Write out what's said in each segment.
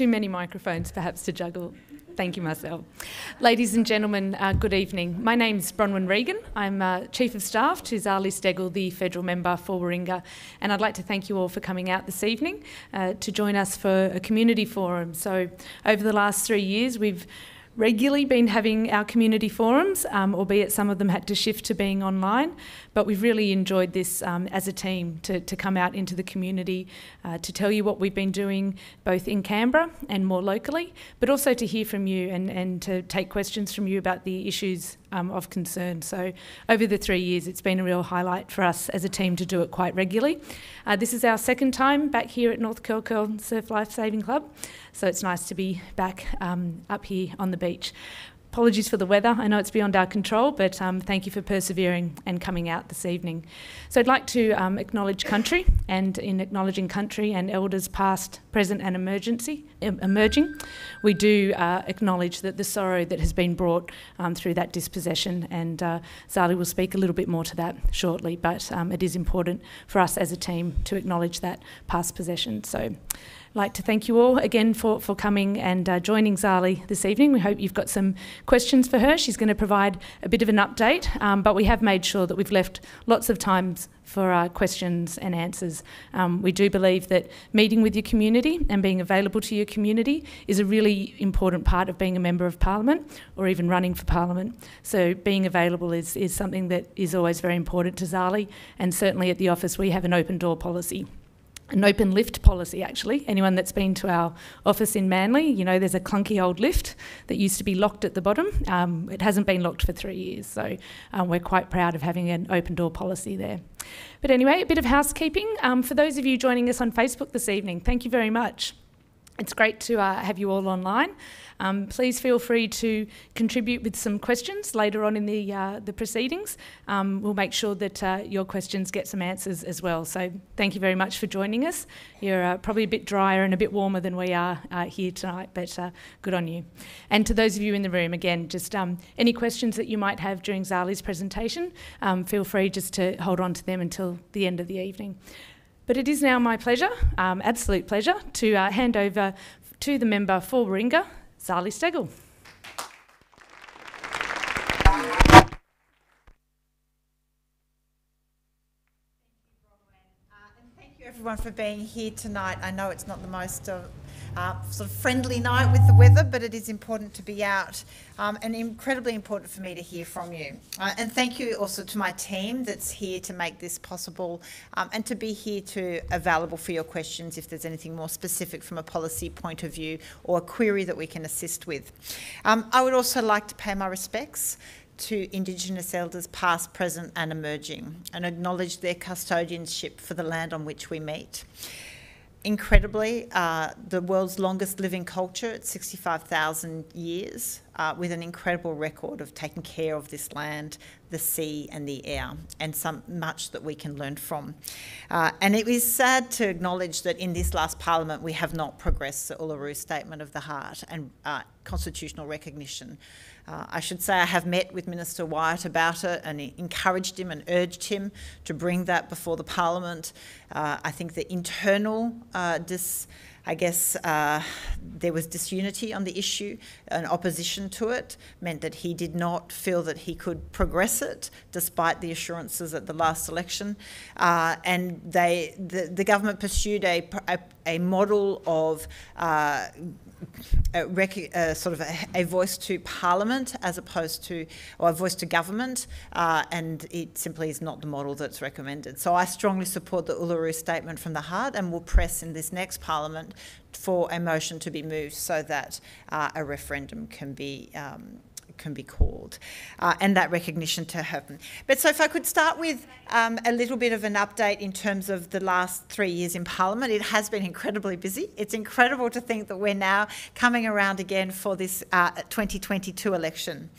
too many microphones perhaps to juggle. Thank you, Marcel. Ladies and gentlemen, uh, good evening. My name is Bronwyn Regan. I'm uh, Chief of Staff to Zali Steggall, the federal member for Warringah, and I'd like to thank you all for coming out this evening uh, to join us for a community forum. So, over the last three years, we've regularly been having our community forums, um, albeit some of them had to shift to being online. But we've really enjoyed this um, as a team to, to come out into the community uh, to tell you what we've been doing both in Canberra and more locally, but also to hear from you and, and to take questions from you about the issues um, of concern. So, over the three years, it's been a real highlight for us as a team to do it quite regularly. Uh, this is our second time back here at North Curl Curl Surf Life Saving Club, so it's nice to be back um, up here on the beach. Apologies for the weather. I know it's beyond our control, but um, thank you for persevering and coming out this evening. So I'd like to um, acknowledge country, and in acknowledging country and elders past, present, and emergency, emerging, we do uh, acknowledge that the sorrow that has been brought um, through that dispossession, and uh, Zali will speak a little bit more to that shortly, but um, it is important for us as a team to acknowledge that past possession. So like to thank you all again for, for coming and uh, joining Zali this evening. We hope you've got some questions for her. She's going to provide a bit of an update, um, but we have made sure that we've left lots of times for uh, questions and answers. Um, we do believe that meeting with your community and being available to your community is a really important part of being a member of parliament or even running for parliament. So being available is, is something that is always very important to Zali and certainly at the office we have an open door policy an open lift policy actually. Anyone that's been to our office in Manly, you know there's a clunky old lift that used to be locked at the bottom. Um, it hasn't been locked for three years, so um, we're quite proud of having an open door policy there. But anyway, a bit of housekeeping. Um, for those of you joining us on Facebook this evening, thank you very much. It's great to uh, have you all online. Um, please feel free to contribute with some questions later on in the, uh, the proceedings. Um, we'll make sure that uh, your questions get some answers as well. So thank you very much for joining us. You're uh, probably a bit drier and a bit warmer than we are uh, here tonight, but uh, good on you. And to those of you in the room, again, just um, any questions that you might have during Zali's presentation, um, feel free just to hold on to them until the end of the evening. But it is now my pleasure, um, absolute pleasure, to uh, hand over to the member for Warringah, Zali. Thank you, everyone for being here tonight. I know it's not the most uh, uh, sort of friendly night with the weather, but it is important to be out um, and incredibly important for me to hear from you. Uh, and thank you also to my team that's here to make this possible um, and to be here to available for your questions if there's anything more specific from a policy point of view or a query that we can assist with. Um, I would also like to pay my respects to Indigenous elders past, present and emerging and acknowledge their custodianship for the land on which we meet incredibly, uh, the world's longest living culture at 65,000 years, uh, with an incredible record of taking care of this land, the sea, and the air, and some much that we can learn from. Uh, and it is sad to acknowledge that in this last parliament we have not progressed the Uluru Statement of the Heart and uh, constitutional recognition. Uh, I should say I have met with Minister Wyatt about it and encouraged him and urged him to bring that before the Parliament. Uh, I think the internal uh, dis, I guess uh, there was disunity on the issue and opposition to it, meant that he did not feel that he could progress it despite the assurances at the last election. Uh, and they, the, the government pursued a, a, a model of uh, a sort of a, a, voice to Parliament as opposed to, or a voice to government, uh, and it simply is not the model that's recommended. So I strongly support the Uluru Statement from the Heart and will press in this next Parliament for a motion to be moved so that uh, a referendum can be um, can be called, uh, and that recognition to happen. But so, if I could start with um, a little bit of an update in terms of the last three years in Parliament, it has been incredibly busy. It's incredible to think that we're now coming around again for this uh, 2022 election.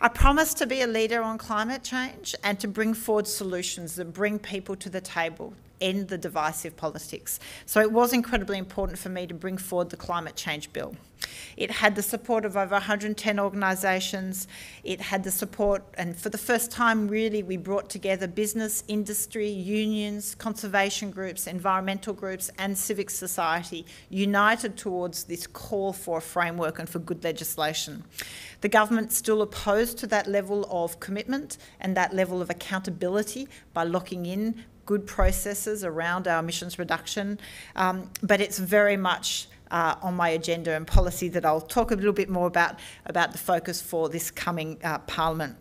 I promise to be a leader on climate change and to bring forward solutions that bring people to the table end the divisive politics. So it was incredibly important for me to bring forward the climate change bill. It had the support of over 110 organisations. It had the support, and for the first time, really, we brought together business, industry, unions, conservation groups, environmental groups, and civic society united towards this call for a framework and for good legislation. The government still opposed to that level of commitment and that level of accountability by locking in good processes around our emissions reduction, um, but it's very much uh, on my agenda and policy that I'll talk a little bit more about, about the focus for this coming uh, Parliament.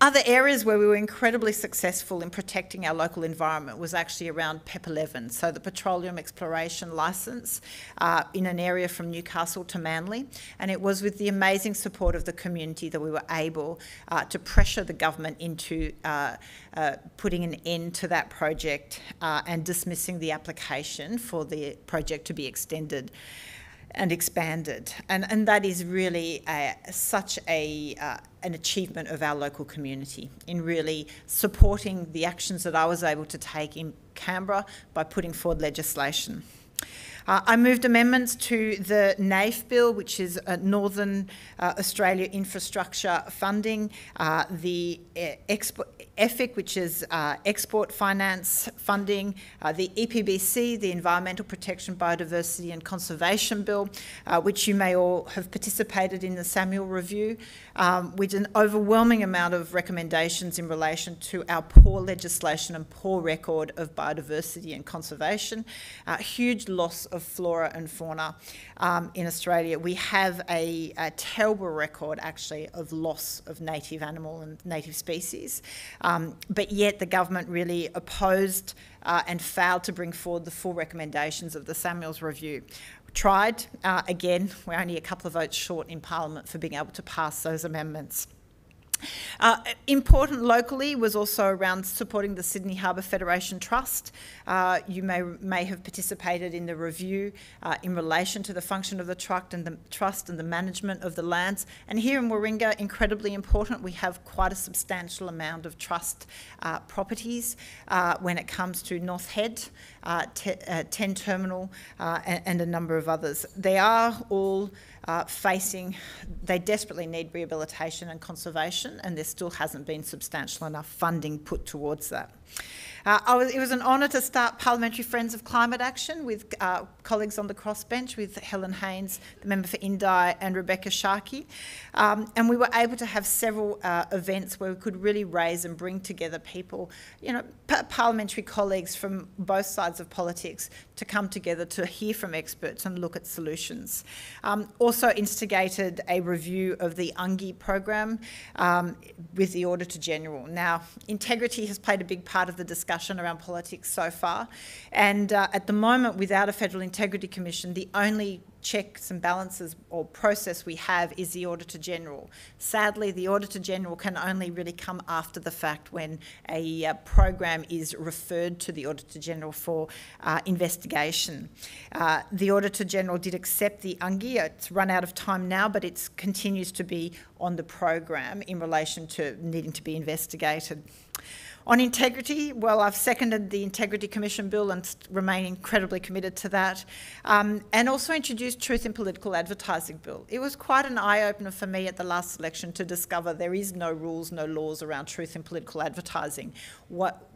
Other areas where we were incredibly successful in protecting our local environment was actually around PEP 11, so the Petroleum Exploration Licence uh, in an area from Newcastle to Manly. And it was with the amazing support of the community that we were able uh, to pressure the government into uh, uh putting an end to that project uh, and dismissing the application for the project to be extended and expanded. And, and that is really a, such a, uh, an achievement of our local community in really supporting the actions that I was able to take in Canberra by putting forward legislation. Uh, I moved amendments to the NAIF bill, which is uh, Northern uh, Australia Infrastructure Funding, uh, the export EFIC, which is uh, export finance funding, uh, the EPBC, the Environmental Protection, Biodiversity and Conservation Bill, uh, which you may all have participated in the Samuel Review, um, with an overwhelming amount of recommendations in relation to our poor legislation and poor record of biodiversity and conservation, huge loss of flora and fauna um, in Australia. We have a, a, terrible record, actually, of loss of native animal and native species. Um, but yet the government really opposed uh, and failed to bring forward the full recommendations of the Samuels Review. Tried, uh, again, we're only a couple of votes short in Parliament for being able to pass those amendments. Uh, important locally was also around supporting the Sydney Harbour Federation Trust. Uh, you may, may have participated in the review uh, in relation to the function of the trust and the trust and the management of the lands. And here in Warringah, incredibly important, we have quite a substantial amount of trust uh, properties uh, when it comes to North Head, uh, 10 Terminal, and, and, a number of others. They are all uh, facing, they desperately need rehabilitation and conservation, and there still hasn't been substantial enough funding put towards that. Uh, was, it was an honour to start Parliamentary Friends of Climate Action with uh, colleagues on the crossbench, with Helen Haines, the member for Indi, and Rebekha Sharkie. Um, and we were able to have several uh, events where we could really raise and bring together people, you know, parliamentary colleagues from both sides of politics to come together to hear from experts and look at solutions. Um, also instigated a review of the UNGI program um, with the Auditor General. Now, integrity has played a big part of the discussion discussion around politics so far. And uh, at the moment, without a Federal Integrity Commission, the only checks and balances or process we have is the Auditor General. Sadly, the Auditor General can only really come after the fact when a uh, program is referred to the Auditor General for uh, investigation. Uh, the Auditor General did accept the UNGI. It's run out of time now, but it continues to be on the program in relation to needing to be investigated. On integrity, well, I've seconded the Integrity Commission bill and remain incredibly committed to that. Um, and also introduced Truth in Political Advertising bill. It was quite an eye-opener for me at the last election to discover there is no rules, no laws around truth in political advertising. What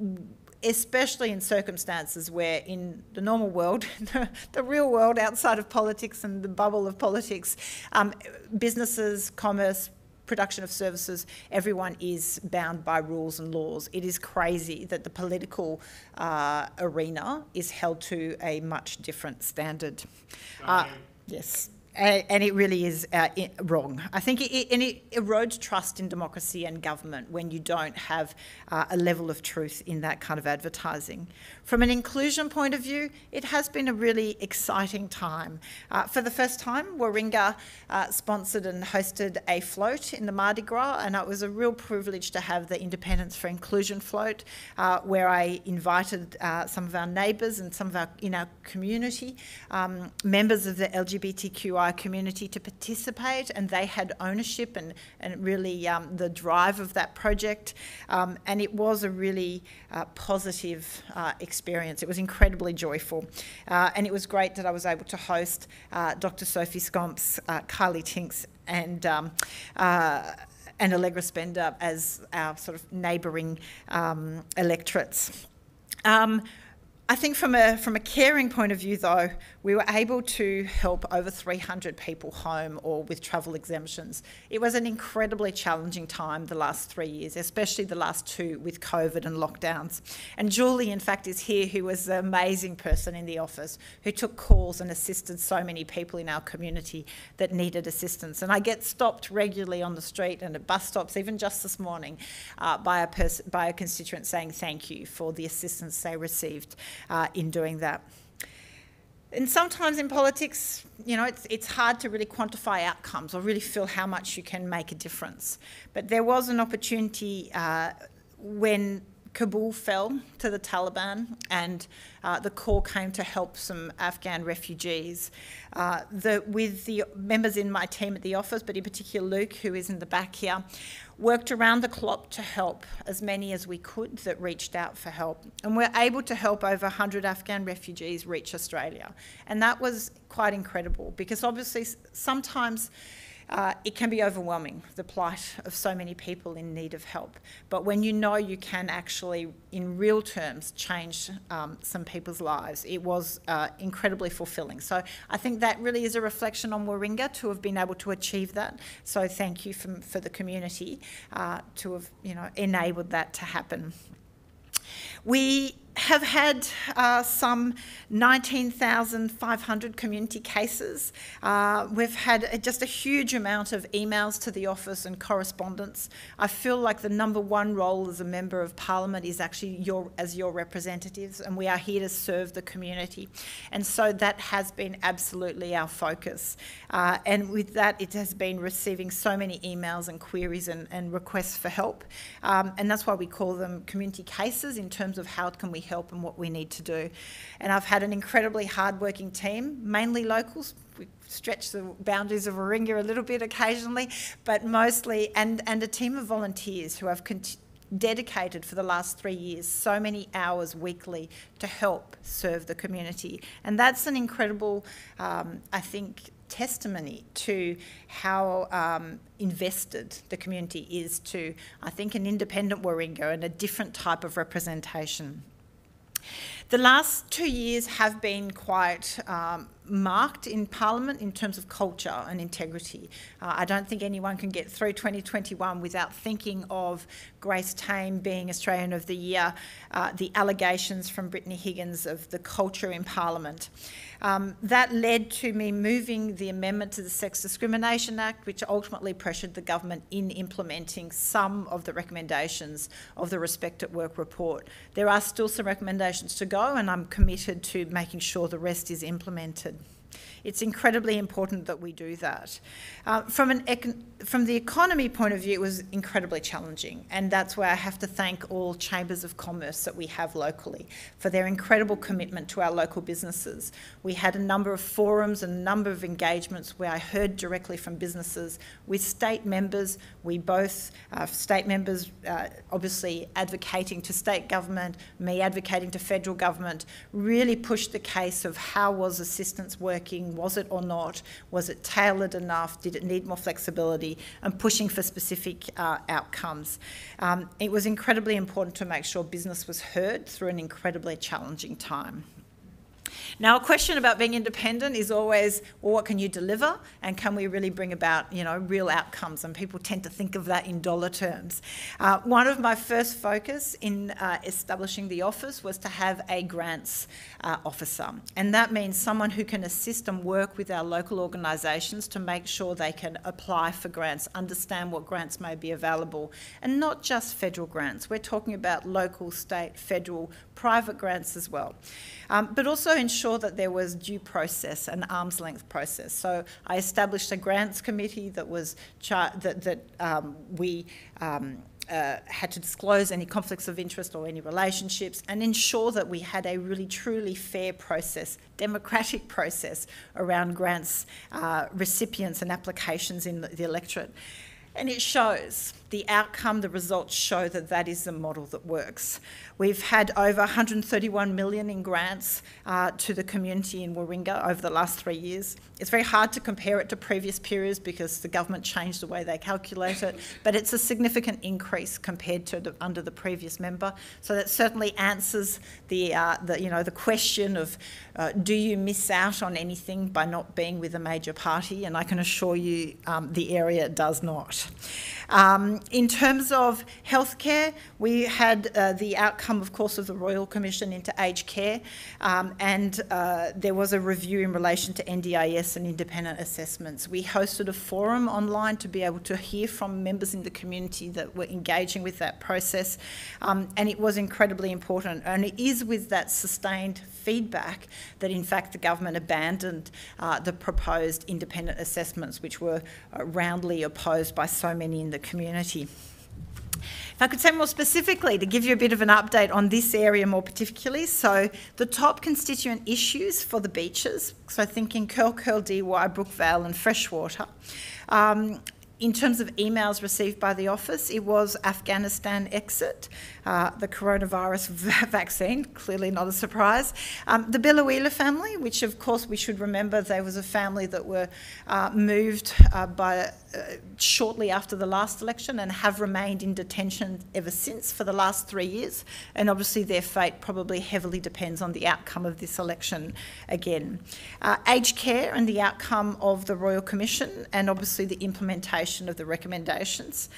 especially in circumstances where in the normal world, the real world outside of politics and the bubble of politics, um, businesses, commerce, production of services, everyone is bound by rules and laws. It is crazy that the political uh, arena is held to a much different standard. Uh, yes and it really is uh, wrong. I think it, and it erodes trust in democracy and government when you don't have uh, a level of truth in that kind of advertising. From an inclusion point of view, it has been a really exciting time. Uh, for the first time, Warringah uh, sponsored and hosted a float in the Mardi Gras, and it was a real privilege to have the Independence for Inclusion float, uh, where I invited uh, some of our neighbours and some of our in our community, um, members of the LGBTQI Maguire community to participate, and they had ownership and, and really um, the drive of that project. Um, and it was a really uh, positive uh, experience. It was incredibly joyful. Uh, and it was great that I was able to host uh, Dr. Sophie Scamps, uh, Kylie Tinks, and um, uh, and Allegra Spender as our sort of neighbouring um, electorates. Um, I think from a, from a caring point of view, though, we were able to help over 300 people home or with travel exemptions. It was an incredibly challenging time the last three years, especially the last two with COVID and lockdowns. And Julie, in fact, is here, who was an amazing person in the office who took calls and assisted so many people in our community that needed assistance. And I get stopped regularly on the street and at bus stops, even just this morning, uh, by, a pers- by a constituent saying thank you for the assistance they received uh, in doing that. And sometimes in politics, you know, it's, it's hard to really quantify outcomes or really feel how much you can make a difference. But there was an opportunity uh, when Kabul fell to the Taliban and uh, the call came to help some Afghan refugees. Uh, the, with the members in my team at the office, but in particular Luke, who is in the back here, worked around the clock to help as many as we could that reached out for help. And we're able to help over 100 Afghan refugees reach Australia. And that was quite incredible because obviously sometimes uh, it can be overwhelming, the plight of so many people in need of help. But when you know you can actually, in real terms, change um, some people's lives, it was uh, incredibly fulfilling. So I think that really is a reflection on Warringah to have been able to achieve that. So thank you for, for the community uh, to have, you know, enabled that to happen. We have had uh, some 19,500 community cases. Uh, we've had just a huge amount of emails to the office and correspondence. I feel like the number one role as a member of parliament is actually your, as your representatives, and we are here to serve the community. And so that has been absolutely our focus. Uh, and with that, it has been receiving so many emails and queries and, and requests for help. Um, and that's why we call them community cases in terms of how can we help and what we need to do. And I've had an incredibly hardworking team, mainly locals. We stretch the boundaries of Warringah a little bit occasionally, but mostly, and, and a team of volunteers who have dedicated for the last three years so many hours weekly to help serve the community. And that's an incredible, um, I think, testimony to how um, invested the community is to, I think, an independent Warringah and a different type of representation. The last two years have been quite um, marked in Parliament in terms of culture and integrity. Uh, I don't think anyone can get through 2021 without thinking of Grace Tame being Australian of the Year, uh, the allegations from Brittany Higgins of the culture in Parliament. Um, that led to me moving the amendment to the Sex Discrimination Act, which ultimately pressured the government in implementing some of the recommendations of the Respect at Work report. There are still some recommendations to go, and I'm committed to making sure the rest is implemented. It's incredibly important that we do that. Uh, from, an from the economy point of view, it was incredibly challenging, and that's where I have to thank all chambers of commerce that we have locally for their incredible commitment to our local businesses. We had a number of forums and a number of engagements where I heard directly from businesses with state members. We both, uh, state members, uh, obviously advocating to state government, me advocating to federal government, really pushed the case of how was assistance working was it or not? Was it tailored enough? Did it need more flexibility? And pushing for specific uh, outcomes. Um, it was incredibly important to make sure business was heard through an incredibly challenging time. Now, a question about being independent is always, well, what can you deliver, and can we really bring about, you know, real outcomes? And people tend to think of that in dollar terms. Uh, one of my first focus in uh, establishing the office was to have a grants uh, officer, and that means someone who can assist and work with our local organisations to make sure they can apply for grants, understand what grants may be available, and not just federal grants. We're talking about local, state, federal, private grants as well. Um, but also ensure that there was due process, an arm's length process. So I established a grants committee that was that, that um, we um, uh, had to disclose any conflicts of interest or any relationships and ensure that we had a really truly fair process, democratic process around grants, uh, recipients and applications in the, the electorate. And it shows the outcome, the results show that that is the model that works. We've had over 131 million in grants uh, to the community in Warringah over the last three years. It's very hard to compare it to previous periods because the government changed the way they calculate it, but it's a significant increase compared to the, under the previous member. So that certainly answers the, uh, the you know the question of uh, do you miss out on anything by not being with a major party? And I can assure you um, the area does not. Um, in terms of healthcare, we had uh, the outcome, of course, of the Royal Commission into aged care, um, and uh, there was a review in relation to NDIS and independent assessments. We hosted a forum online to be able to hear from members in the community that were engaging with that process, um, and it was incredibly important. And it is with that sustained feedback that, in fact, the government abandoned uh, the proposed independent assessments, which were uh, roundly opposed by so many in the community. If I could say more specifically to give you a bit of an update on this area more particularly, so the top constituent issues for the beaches, so thinking Curl Curl, DY, Brookvale and freshwater, um, in terms of emails received by the office, it was Afghanistan exit, uh, the coronavirus vaccine, clearly not a surprise. Um, the Biloela family, which of course we should remember, they was a family that were uh, moved uh, by uh, shortly after the last election and have remained in detention ever since for the last three years. And obviously their fate probably heavily depends on the outcome of this election again. Uh, aged care and the outcome of the Royal Commission and obviously the implementation of the recommendations.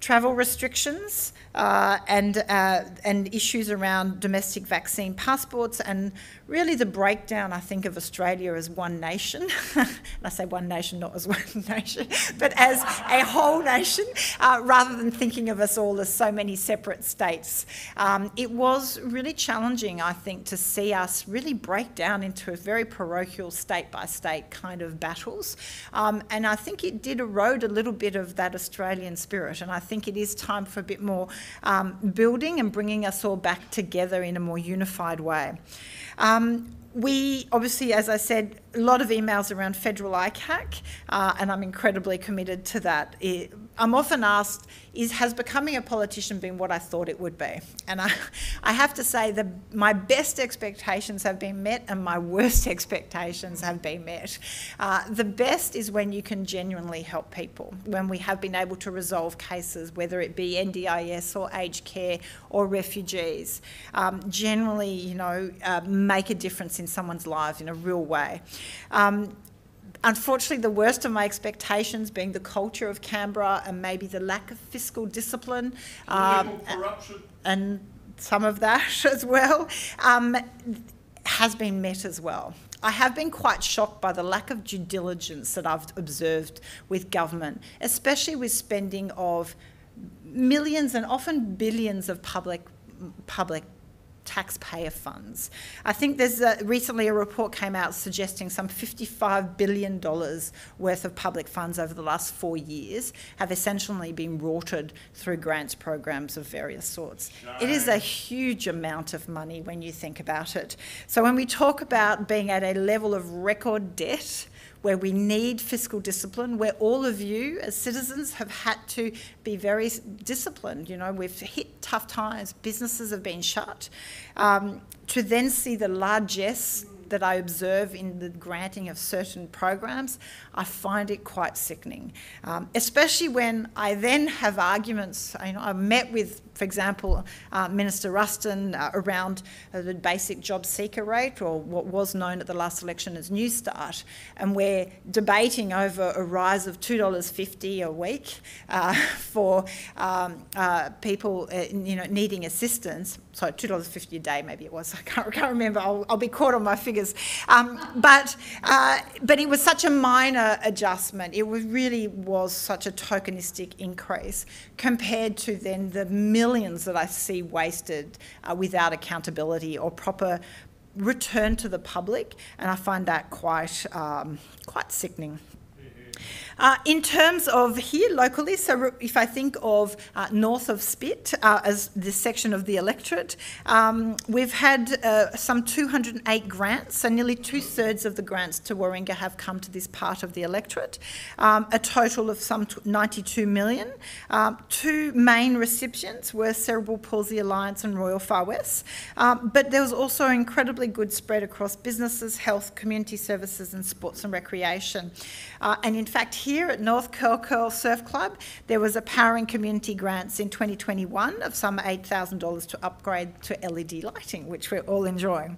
Travel restrictions uh, and, uh, and issues around domestic vaccine passports and really the breakdown, I think, of Australia as one nation. and I say one nation, not as one nation, but as a whole nation, uh, rather than thinking of us all as so many separate states. Um, it was really challenging, I think, to see us really break down into a very parochial state by state kind of battles. Um, and I think it did erode a little bit of that Australian spirit. And I think it is time for a bit more um, building and bringing us all back together in a more unified way. Um, we obviously, as I said, a lot of emails around federal ICAC, uh, and I'm incredibly committed to that. It, I'm often asked, is has becoming a politician been what I thought it would be? And I, I have to say that my best expectations have been met and my worst expectations have been met. Uh, the best is when you can genuinely help people, when we have been able to resolve cases, whether it be NDIS or aged care or refugees. Um, generally, you know, uh, make a difference in someone's life in a real way. Um, unfortunately, the worst of my expectations being the culture of Canberra and maybe the lack of fiscal discipline. Um, and some of that as well, um, has been met as well. I have been quite shocked by the lack of due diligence that I've observed with government, especially with spending of millions and often billions of public public taxpayer funds. I think there's a, recently a report came out suggesting some $55 billion worth of public funds over the last four years have essentially been rorted through grants programs of various sorts. It is a huge amount of money when you think about it. So when we talk about being at a level of record debt, where we need fiscal discipline, where all of you as citizens have had to be very disciplined. You know, we've hit tough times, businesses have been shut. Um, to then see the largesse that I observe in the granting of certain programs, I find it quite sickening. Um, especially when I then have arguments. You know, I met with, for example, uh, Minister Ruston uh, around uh, the basic job seeker rate, or what was known at the last election as Newstart, and we're debating over a rise of $2.50 a week uh, for um, uh, people, uh, you know, needing assistance. Sorry, $2.50 a day, maybe it was. I can't, I can't remember. I'll, I'll, be caught on my figures. Um, but, but it was such a minor adjustment. It was, really was such a tokenistic increase compared to then the millions that I see wasted uh, without accountability or proper return to the public. And I find that quite, um, quite sickening. Uh, in terms of here locally, so if I think of uh, north of Spit uh, as this section of the electorate, um, we've had uh, some 208 grants, so nearly two thirds of the grants to Warringah have come to this part of the electorate, um, a total of some 92 million. Um, two main recipients were Cerebral Palsy Alliance and Royal Far West, um, but there was also incredibly good spread across businesses, health, community services, and sports and recreation. Uh, and in fact, here at North Curl Curl Surf Club, there was a Powering Community Grants in 2021 of some $8,000 to upgrade to LED lighting, which we're all enjoying.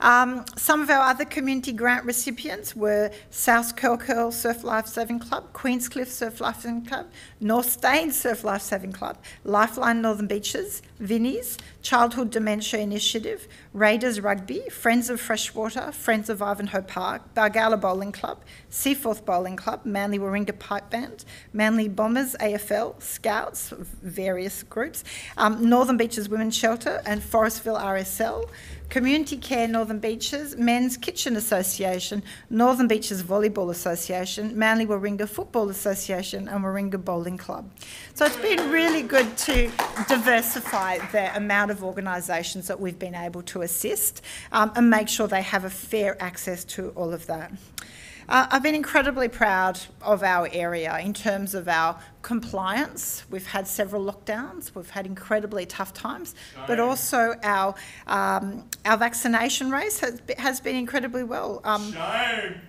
Um, some of our other community grant recipients were South Curl Curl Surf Life Saving Club, Queenscliff Surf Life Saving Club, North Steyne Surf Life Saving Club, Lifeline Northern Beaches, Vinnie's, Childhood Dementia Initiative, Raiders Rugby, Friends of Freshwater, Friends of Ivanhoe Park, Balgowlah Bowling Club, Seaforth Bowling Club, Manly Warringah Pipe Band, Manly Bombers AFL, Scouts, various groups, um, Northern Beaches Women's Shelter, and Forestville RSL, Community Care Northern Beaches, Men's Kitchen Association, Northern Beaches Volleyball Association, Manly Warringah Football Association, and Warringah Bowling Club. So it's been really good to diversify the amount of organisations that we've been able to assist um, and make sure they have a fair access to all of that. Uh, I've been incredibly proud of our area in terms of our compliance. We've had several lockdowns. We've had incredibly tough times, but also our um, our vaccination race has, has been incredibly well. Um, Shame.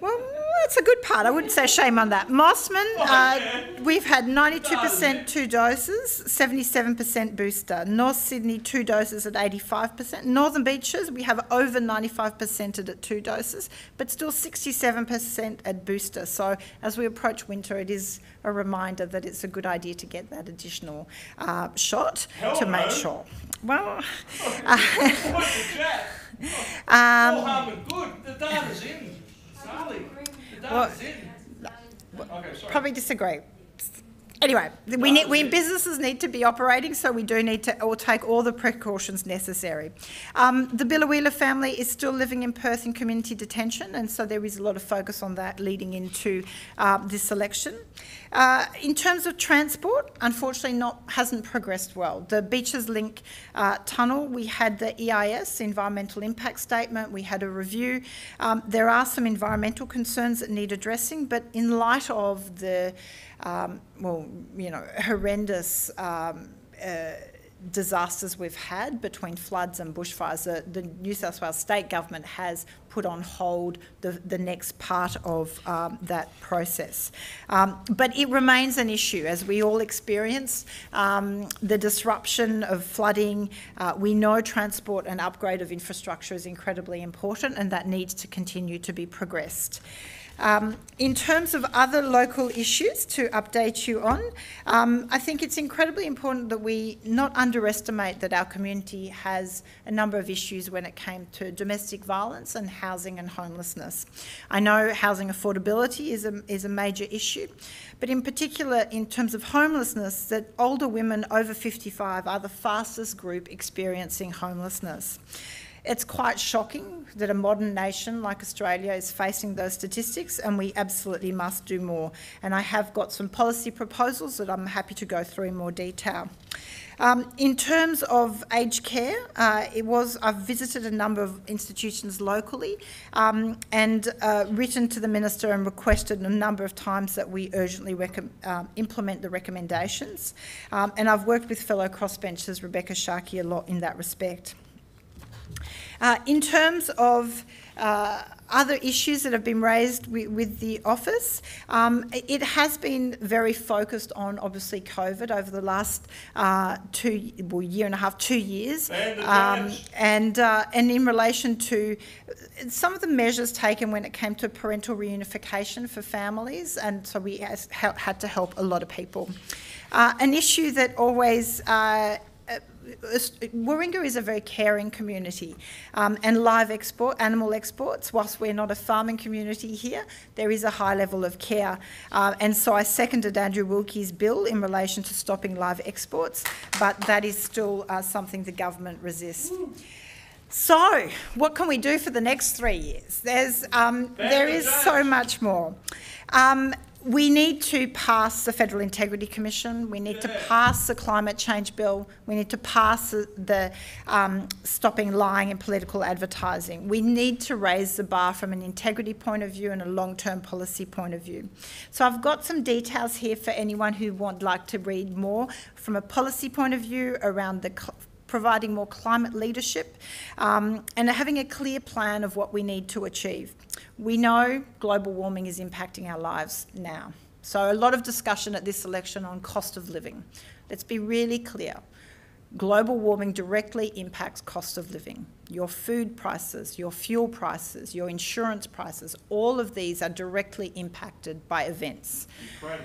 Well, that's a good part. I wouldn't say shame on that. Mosman, oh, uh, we've had 92% two doses, 77% booster. North Sydney, two doses at 85%. Northern Beaches, we have over 95% at two doses, but still 67% at booster. So as we approach winter, it is a reminder that it's a good idea to get that additional uh, shot Hell to no. make sure. Well, uh, um, All harm and good. In. Well, probably disagree. Anyway, we need, we businesses need to be operating, so we do need to all take all the precautions necessary. Um, the Biloela family is still living in Perth in community detention, and so there is a lot of focus on that leading into uh, this election. Uh, in terms of transport, unfortunately, not hasn't progressed well. The Beaches Link uh, tunnel, we had the EIS, Environmental Impact Statement, we had a review. Um, there are some environmental concerns that need addressing, but in light of the um, well, you know, horrendous um, uh, disasters we've had between floods and bushfires, the, the, New South Wales state government has put on hold the, the next part of um, that process. Um, but it remains an issue as we all experience um, the disruption of flooding. Uh, we know transport and upgrade of infrastructure is incredibly important and that needs to continue to be progressed. Um, in terms of other local issues to update you on, um, I think it's incredibly important that we not underestimate that our community has a number of issues when it came to domestic violence and housing and homelessness. I know housing affordability is a, is a major issue, but in particular in terms of homelessness, that older women over 55 are the fastest group experiencing homelessness. It's quite shocking that a modern nation like Australia is facing those statistics, and we absolutely must do more. And I have got some policy proposals that I'm happy to go through in more detail. Um, in terms of aged care, uh, it was I've visited a number of institutions locally um, and uh, written to the minister and requested a number of times that we urgently uh, implement the recommendations. Um, and I've worked with fellow crossbenchers Rebekha Sharkie a lot in that respect. Uh, in terms of uh, other issues that have been raised with, with the office, um, it has been very focused on obviously COVID over the last uh, two, well, year and a half, two years, um, and uh, and in relation to some of the measures taken when it came to parental reunification for families, and so we has, had to help a lot of people. Uh, an issue that always uh, Warringah is a very caring community, um, and live export, animal exports, whilst we're not a farming community here, there is a high level of care. Uh, and so I seconded Andrew Wilkie's bill in relation to stopping live exports, but that is still uh, something the government resists. So, what can we do for the next three years? There's, um, there is so much more. Um, we need to pass the Federal Integrity Commission. We need to pass the climate change bill. We need to pass the, the um, stopping lying in political advertising. We need to raise the bar from an integrity point of view and a long-term policy point of view. So I've got some details here for anyone who would like to read more from a policy point of view around the providing more climate leadership um, and having a clear plan of what we need to achieve. We know global warming is impacting our lives now. So a lot of discussion at this election on cost of living. Let's be really clear. Global warming directly impacts cost of living. Your food prices, your fuel prices, your insurance prices, all of these are directly impacted by events.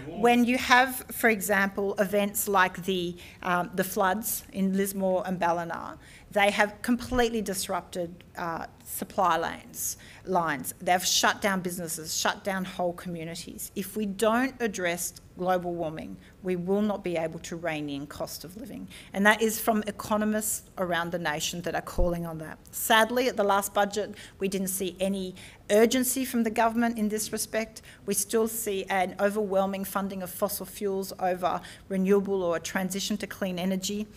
When you have, for example, events like the, um, the floods in Lismore and Ballina, they have completely disrupted uh, supply lanes, lines. They've shut down businesses, shut down whole communities. If we don't address global warming, we will not be able to rein in cost of living. And that is from economists around the nation that are calling on that. Sadly, at the last budget, we didn't see any urgency from the government in this respect. We still see an overwhelming funding of fossil fuels over renewable or transition to clean energy.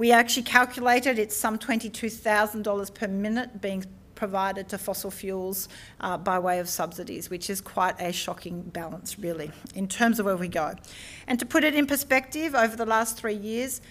We actually calculated it's some $22,000 per minute being provided to fossil fuels uh, by way of subsidies, which is quite a shocking balance, really, in terms of where we go. And to put it in perspective, over the last three years,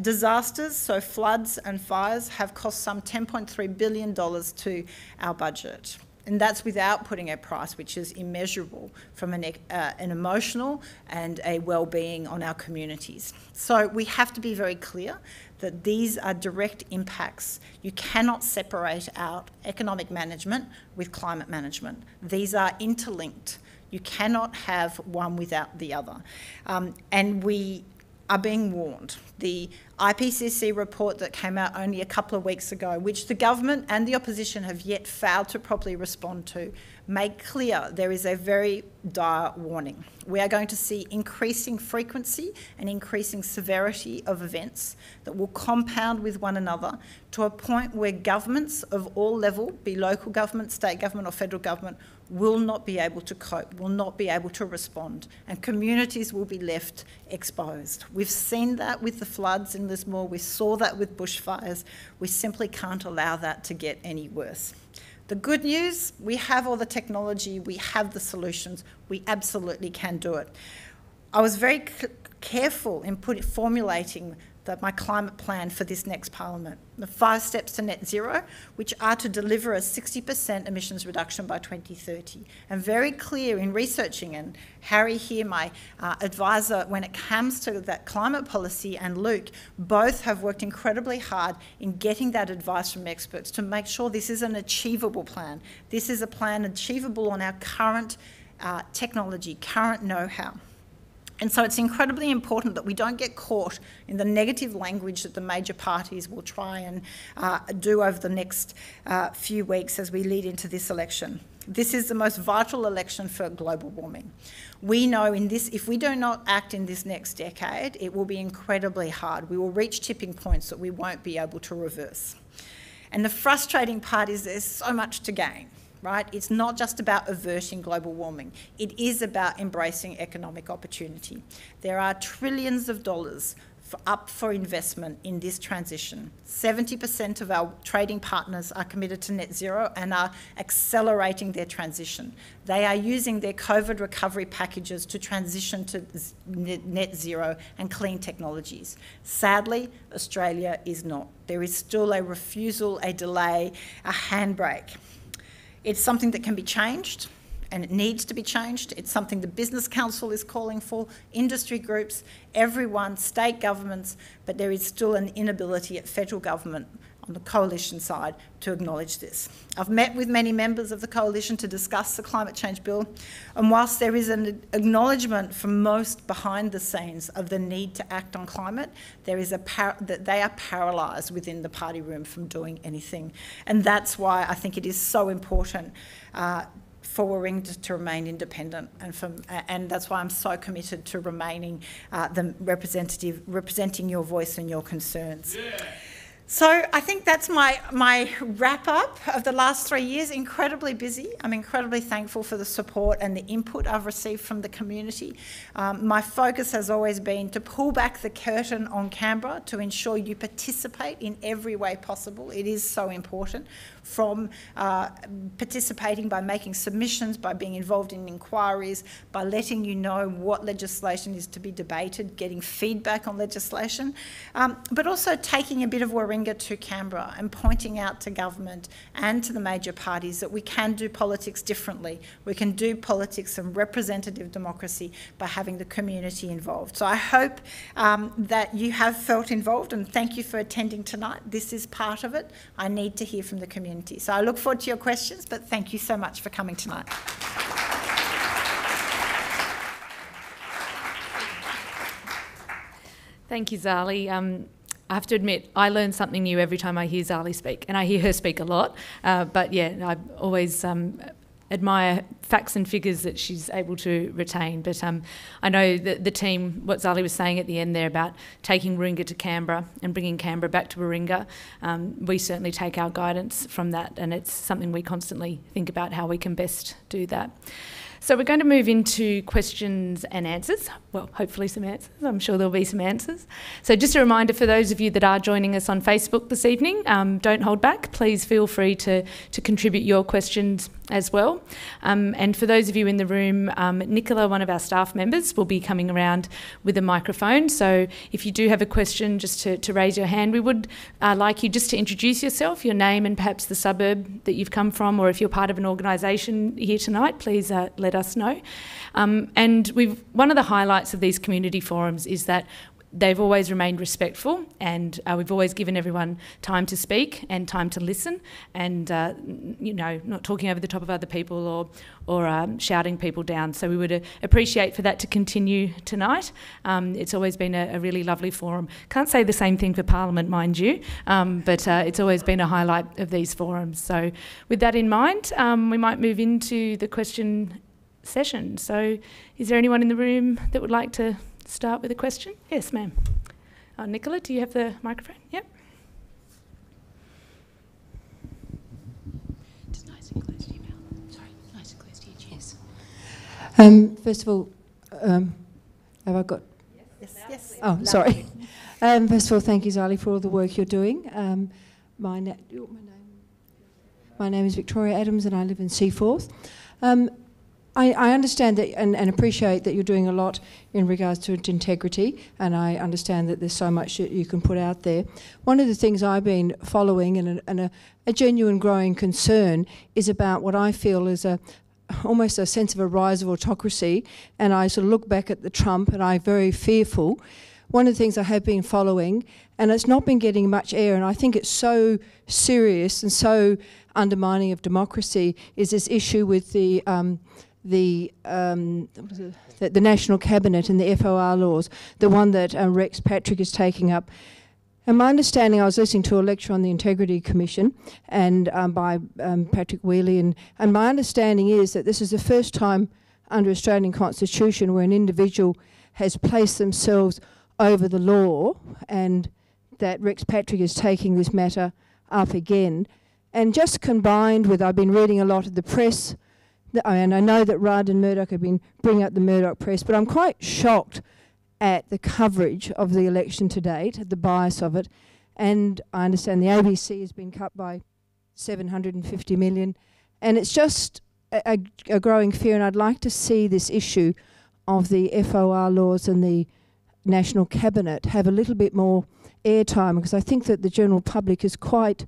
disasters, so floods and fires, have cost some $10.3 billion to our budget. And that's without putting a price which is immeasurable from an, uh, an emotional and a well-being on our communities. So we have to be very clear that these are direct impacts. You cannot separate out economic management with climate management. These are interlinked. You cannot have one without the other. Um, and we are being warned. The IPCC report that came out only a couple of weeks ago, which the government and the opposition have yet failed to properly respond to, make clear there is a very dire warning. We are going to see increasing frequency and increasing severity of events that will compound with one another to a point where governments of all level, be local government, state government or federal government, will not be able to cope, will not be able to respond, and communities will be left exposed. We've seen that with the floods in Lismore, we saw that with bushfires. We simply can't allow that to get any worse. The good news, we have all the technology, we have the solutions, we absolutely can do it. I was very careful in put, formulating that my climate plan for this next parliament. The five steps to net zero, which are to deliver a 60% emissions reduction by 2030. And very clear in researching, and Harry here, my uh, advisor, when it comes to that climate policy, and Luke, both have worked incredibly hard in getting that advice from experts to make sure this is an achievable plan. This is a plan achievable on our current uh, technology, current know-how. And so it's incredibly important that we don't get caught in the negative language that the major parties will try and uh, do over the next uh, few weeks as we lead into this election. This is the most vital election for global warming. We know in this, if we do not act in this next decade, it will be incredibly hard. We will reach tipping points that we won't be able to reverse. And the frustrating part is there's so much to gain right? It's not just about averting global warming. It is about embracing economic opportunity. There are trillions of dollars for up for investment in this transition. 70% of our trading partners are committed to net zero and are accelerating their transition. They are using their COVID recovery packages to transition to net zero and clean technologies. Sadly, Australia is not. There is still a refusal, a delay, a handbrake. It's something that can be changed and it needs to be changed. It's something the Business Council is calling for, industry groups, everyone, state governments, but there is still an inability at federal government the coalition side to acknowledge this. I've met with many members of the coalition to discuss the climate change bill, and whilst there is an acknowledgement from most behind the scenes of the need to act on climate, there is a that they are paralysed within the party room from doing anything, and that's why I think it is so important. Uh, for Warringah to remain independent, and, from, and that's why I'm so committed to remaining uh, the representative, representing your voice and your concerns. Yeah. So I think that's my, my wrap up of the last three years. Incredibly busy. I'm incredibly thankful for the support and the input I've received from the community. Um, my focus has always been to pull back the curtain on Canberra to ensure you participate in every way possible. It is so important from uh, participating by making submissions, by being involved in inquiries, by letting you know what legislation is to be debated, getting feedback on legislation, um, but also taking a bit of Warringah to Canberra and pointing out to government and to the major parties that we can do politics differently. We can do politics and representative democracy by having the community involved. So I hope um, that you have felt involved and thank you for attending tonight. This is part of it. I need to hear from the community community. So I look forward to your questions, but thank you so much for coming tonight. Thank you, Zali. Um, I have to admit, I learn something new every time I hear Zali speak, and I hear her speak a lot. Uh, but yeah, I always um, admire facts and figures that she's able to retain. But um, I know that the team, what Zali was saying at the end there about taking Warringah to Canberra and bringing Canberra back to Warringah, um, we certainly take our guidance from that, and it's something we constantly think about how we can best do that. So we're going to move into questions and answers. Well, hopefully some answers. I'm sure there'll be some answers. So just a reminder for those of you that are joining us on Facebook this evening, um, don't hold back. Please feel free to, to contribute your questions as well. Um, and for those of you in the room, um, Nicola, one of our staff members, will be coming around with a microphone. So if you do have a question, just to, to raise your hand, we would uh, like you just to introduce yourself, your name, and perhaps the suburb that you've come from, or if you're part of an organisation here tonight, please uh, let us know. Um, and one of the highlights of these community forums is that they've always remained respectful and uh, we've always given everyone time to speak and time to listen and uh, you know not talking over the top of other people or or um, shouting people down. So we would uh, appreciate for that to continue tonight. Um, it's always been a, a, really lovely forum. Can't say the same thing for parliament mind you um, but uh, it's always been a highlight of these forums. So with that in mind um, we might move into the question session. So is there anyone in the room that would like to start with a question? Yes, ma'am. Uh, Nicola, do you have the microphone? Yep. Just nice and close to your mouth. Sorry, nice and close to your chest. Um, first of all, um, have I got? Yes. yes. Oh, Lovely. sorry. Um, first of all, thank you, Zali, for all the work you're doing. Um, my, na- my, name, my name is Victoria Adams, and I live in Seaforth. Um, I, I, understand that and, and, appreciate that you're doing a lot in regards to integrity, and I understand that there's so much that you can put out there. One of the things I've been following and a, and a, a genuine growing concern is about what I feel is a almost a sense of a rise of autocracy, and I sort of look back at the Trump and I'm very fearful. One of the things I have been following, and it's not been getting much air, and I think it's so serious and so undermining of democracy, is this issue with the um, the, um, the, the National Cabinet and the FOR laws, the one that uh, Rex Patrick is taking up. And my understanding, I was listening to a lecture on the Integrity Commission and um, by um, Patrick Wheely, and, and my understanding is that this is the first time under Australian Constitution where an individual has placed themselves over the law, and that Rex Patrick is taking this matter up again. And just combined with, I've been reading a lot of the press Oh, and I know that Rudd and Murdoch have been bringing up the Murdoch press, but I'm quite shocked at the coverage of the election to date, at the bias of it. And I understand the ABC has been cut by 750 million. And it's just a, a, a growing fear, and I'd like to see this issue of the FOR laws and the National Cabinet have a little bit more airtime because I think that the general public is quite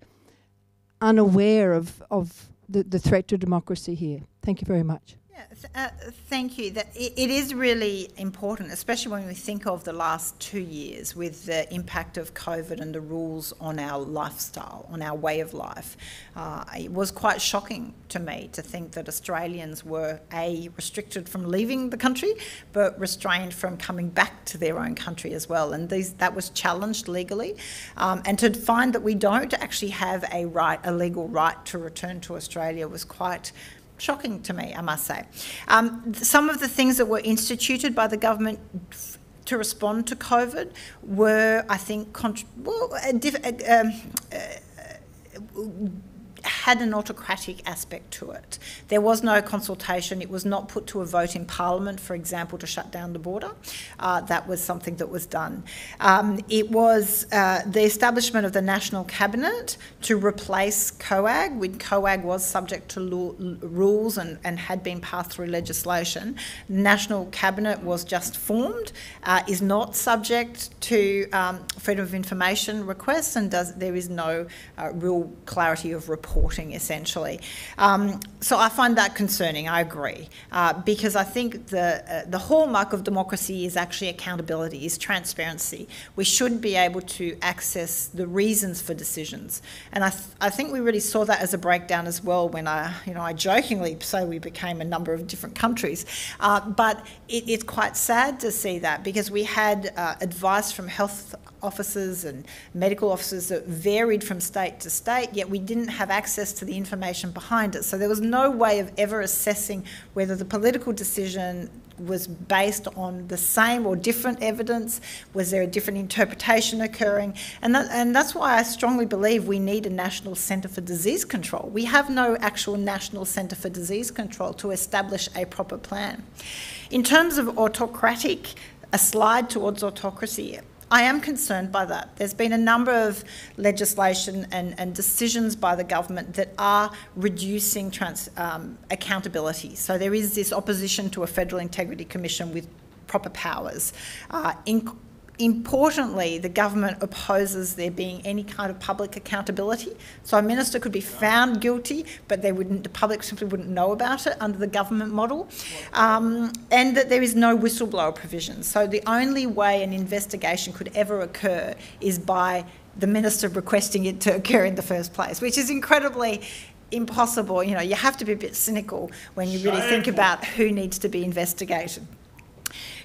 unaware of, of the, the threat to democracy here. Thank you very much. Yeah, uh, thank you. That it, it is really important, especially when we think of the last two years with the impact of COVID and the rules on our lifestyle, on our way of life. Uh, it was quite shocking to me to think that Australians were a restricted from leaving the country, but restrained from coming back to their own country as well. And these that was challenged legally, um, and to find that we don't actually have a right, a legal right to return to Australia was quite shocking to me, I must say. Um, some of the things that were instituted by the government to respond to COVID were, I think, well, um, uh, had an autocratic aspect to it. There was no consultation. It was not put to a vote in Parliament, for example, to shut down the border. Uh, that was something that was done. Um, it was uh, the establishment of the National Cabinet to replace COAG, when COAG was subject to law, rules and, and, had been passed through legislation. National Cabinet was just formed, uh, is not subject to um, freedom of information requests, and does, there is no uh, real clarity of report essentially. Um, so I find that concerning, I agree, uh, because I think the, uh, the hallmark of democracy is actually accountability, is transparency. We should be able to access the reasons for decisions. And I, th I think we really saw that as a breakdown as well when I, you know, I jokingly say we became a number of different countries. Uh, but it, it's quite sad to see that because we had uh, advice from health officers and medical officers that varied from state to state, yet we didn't have access to the information behind it. So there was no way of ever assessing whether the political decision was based on the same or different evidence? Was there a different interpretation occurring? And, that, and that's why I strongly believe we need a National Centre for Disease Control. We have no actual National Centre for Disease Control to establish a proper plan. In terms of autocratic, a slide towards autocracy, I am concerned by that. There's been a number of legislation and, and decisions by the government that are reducing trans, um, accountability. So there is this opposition to a Federal Integrity Commission with proper powers. Uh, Importantly, the government opposes there being any kind of public accountability. So a minister could be found guilty, but they wouldn't, the public simply wouldn't know about it under the government model. Um, and that there is no whistleblower provision. So the only way an investigation could ever occur is by the minister requesting it to occur in the first place, which is incredibly impossible. You know, you have to be a bit cynical when you really think about who needs to be investigated.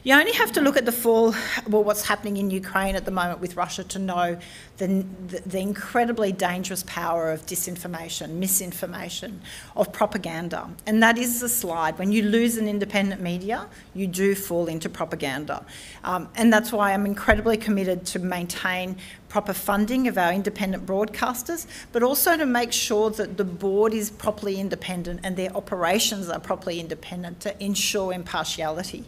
You only have to look at the full, well, what's happening in Ukraine at the moment with Russia to know the, the, the, incredibly dangerous power of disinformation, misinformation, of propaganda. And that is the slide. When you lose an independent media, you do fall into propaganda. Um, and that's why I'm incredibly committed to maintain proper funding of our independent broadcasters, but also to make sure that the board is properly independent and their operations are properly independent to ensure impartiality.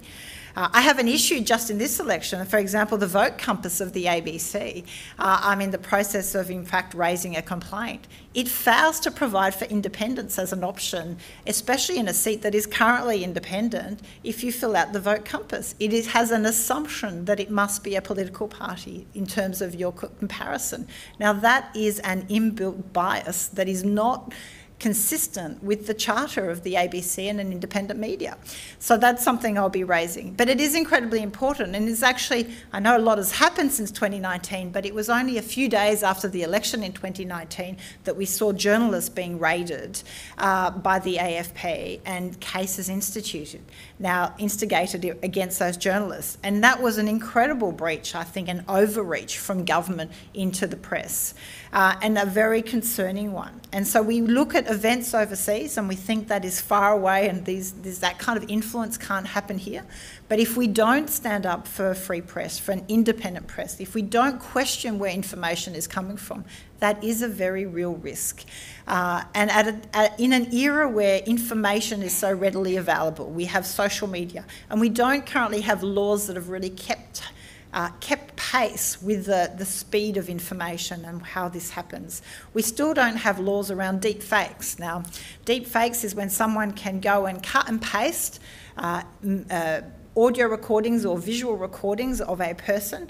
Uh, I have an issue just in this election. For example, the vote compass of the ABC. Uh, I'm in the process of, in fact, raising a complaint. It fails to provide for independence as an option, especially in a seat that is currently independent, if you fill out the vote compass. It is, has an assumption that it must be a political party in terms of your comparison. Now, that is an inbuilt bias that is not consistent with the charter of the ABC and an independent media. So that's something I'll be raising. But it is incredibly important and it's actually, I know a lot has happened since 2019, but it was only a few days after the election in 2019 that we saw journalists being raided uh, by the AFP and cases instituted, now instigated against those journalists. And that was an incredible breach, I think, an overreach from government into the press uh, and a very concerning one. And so we look at events overseas and we think that is far away and these, that kind of influence can't happen here. But if we don't stand up for a free press, for an independent press, if we don't question where information is coming from, that is a very real risk. Uh, and at a, at, in an era where information is so readily available, we have social media, and we don't currently have laws that have really kept uh, kept pace with the, the speed of information and how this happens. We still don't have laws around deep fakes. Now, deep fakes is when someone can go and cut and paste uh, uh, audio recordings or visual recordings of a person,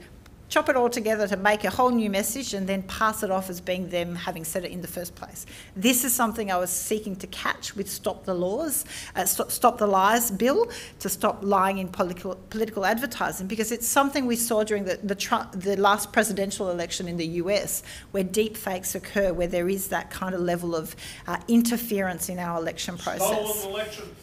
chop it all together to make a whole new message and then pass it off as being them having said it in the first place. This is something I was seeking to catch with Stop the Laws, uh, Stop, Stop the Lies bill to stop lying in political, political advertising because it's something we saw during the, the, the last presidential election in the US where deep fakes occur, where there is that kind of level of uh, interference in our election process. Election.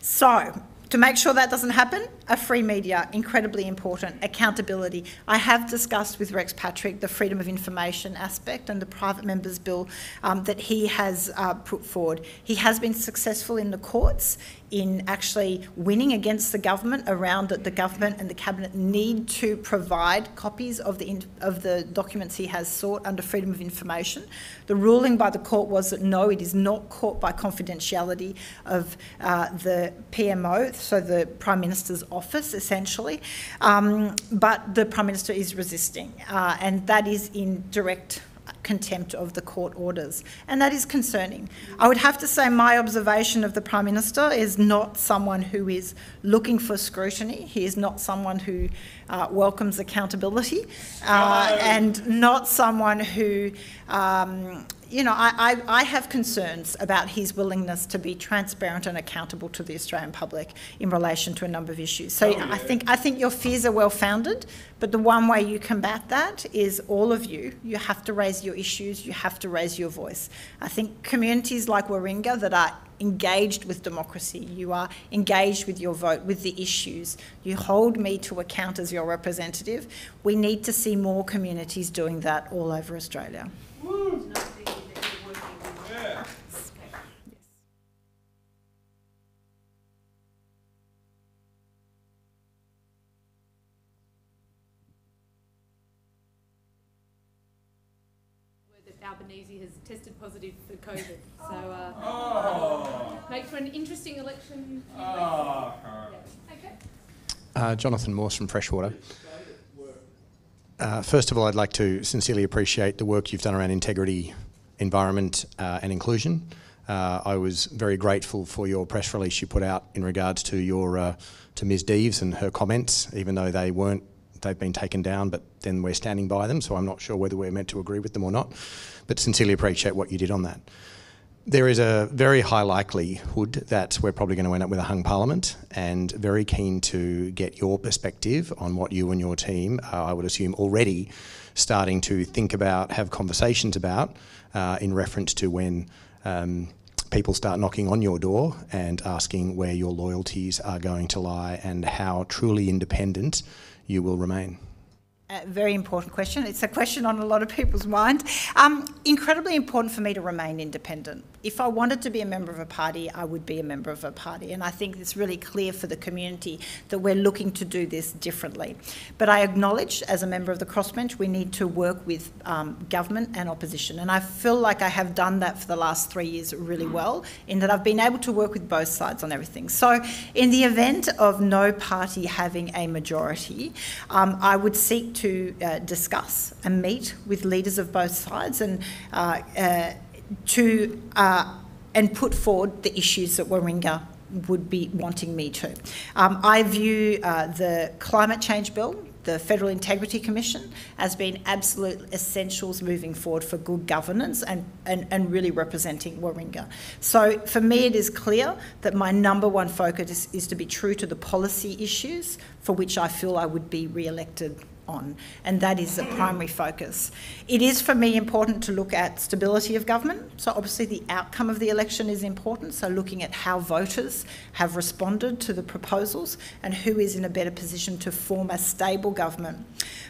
So, to make sure that doesn't happen, a free media, incredibly important. Accountability. I have discussed with Rex Patrick the freedom of information aspect and the private members bill um, that he has uh, put forward. He has been successful in the courts in actually winning against the government around that the government and the cabinet need to provide copies of the of the documents he has sought under freedom of information. The ruling by the court was that no, it is not caught by confidentiality of uh, the PMO, so the Prime Minister's office, essentially. Um, but the Prime Minister is resisting, uh, and that is in direct contempt of the court orders. And that is concerning. I would have to say my observation of the Prime Minister is not someone who is looking for scrutiny. He is not someone who uh, welcomes accountability uh, and not someone who um, you know, I, I, I, have concerns about his willingness to be transparent and accountable to the Australian public in relation to a number of issues. So oh, yeah. I think I think your fears are well founded, but the one way you combat that is all of you. You have to raise your issues. You have to raise your voice. I think communities like Warringah that are engaged with democracy. You are engaged with your vote, with the issues. You hold me to account as your representative. We need to see more communities doing that all over Australia. Woo. Albanese has tested positive for COVID. So uh, oh. make for an interesting election. Oh. Yeah. Okay. Uh, Jonathan Morse from Freshwater. Uh, first of all, I'd like to sincerely appreciate the work you've done around integrity, environment, uh, and inclusion. Uh, I was very grateful for your press release you put out in regards to your uh, to Ms. Deves and her comments, even though they weren't they've been taken down, but then we're standing by them, so I'm not sure whether we're meant to agree with them or not but sincerely appreciate what you did on that. There is a very high likelihood that we're probably going to end up with a hung parliament, and very keen to get your perspective on what you and your team, uh, I would assume, already starting to think about, have conversations about, uh, in reference to when um, people start knocking on your door and asking where your loyalties are going to lie and how truly independent you will remain. Very important question. It's a question on a lot of people's mind. Um, incredibly important for me to remain independent. If I wanted to be a member of a party, I would be a member of a party. And I think it's really clear for the community that we're looking to do this differently. But I acknowledge, as a member of the crossbench, we need to work with um, government and opposition. And I feel like I have done that for the last three years really well, in that I've been able to work with both sides on everything. So, in the event of no party having a majority, um, I would seek to uh, discuss and meet with leaders of both sides and uh, uh, to uh, and put forward the issues that Warringah would be wanting me to. Um, I view the climate change bill the Federal Integrity Commission as being absolute essentials moving forward for good governance and, and, and really representing Warringah. So for me, it is clear that my number one focus is, is to be true to the policy issues for which I feel I would be re-elected on, and that is the primary focus. It is for me important to look at stability of government, so obviously the outcome of the election is important, so looking at how voters have responded to the proposals and who is in a better position to form a stable government.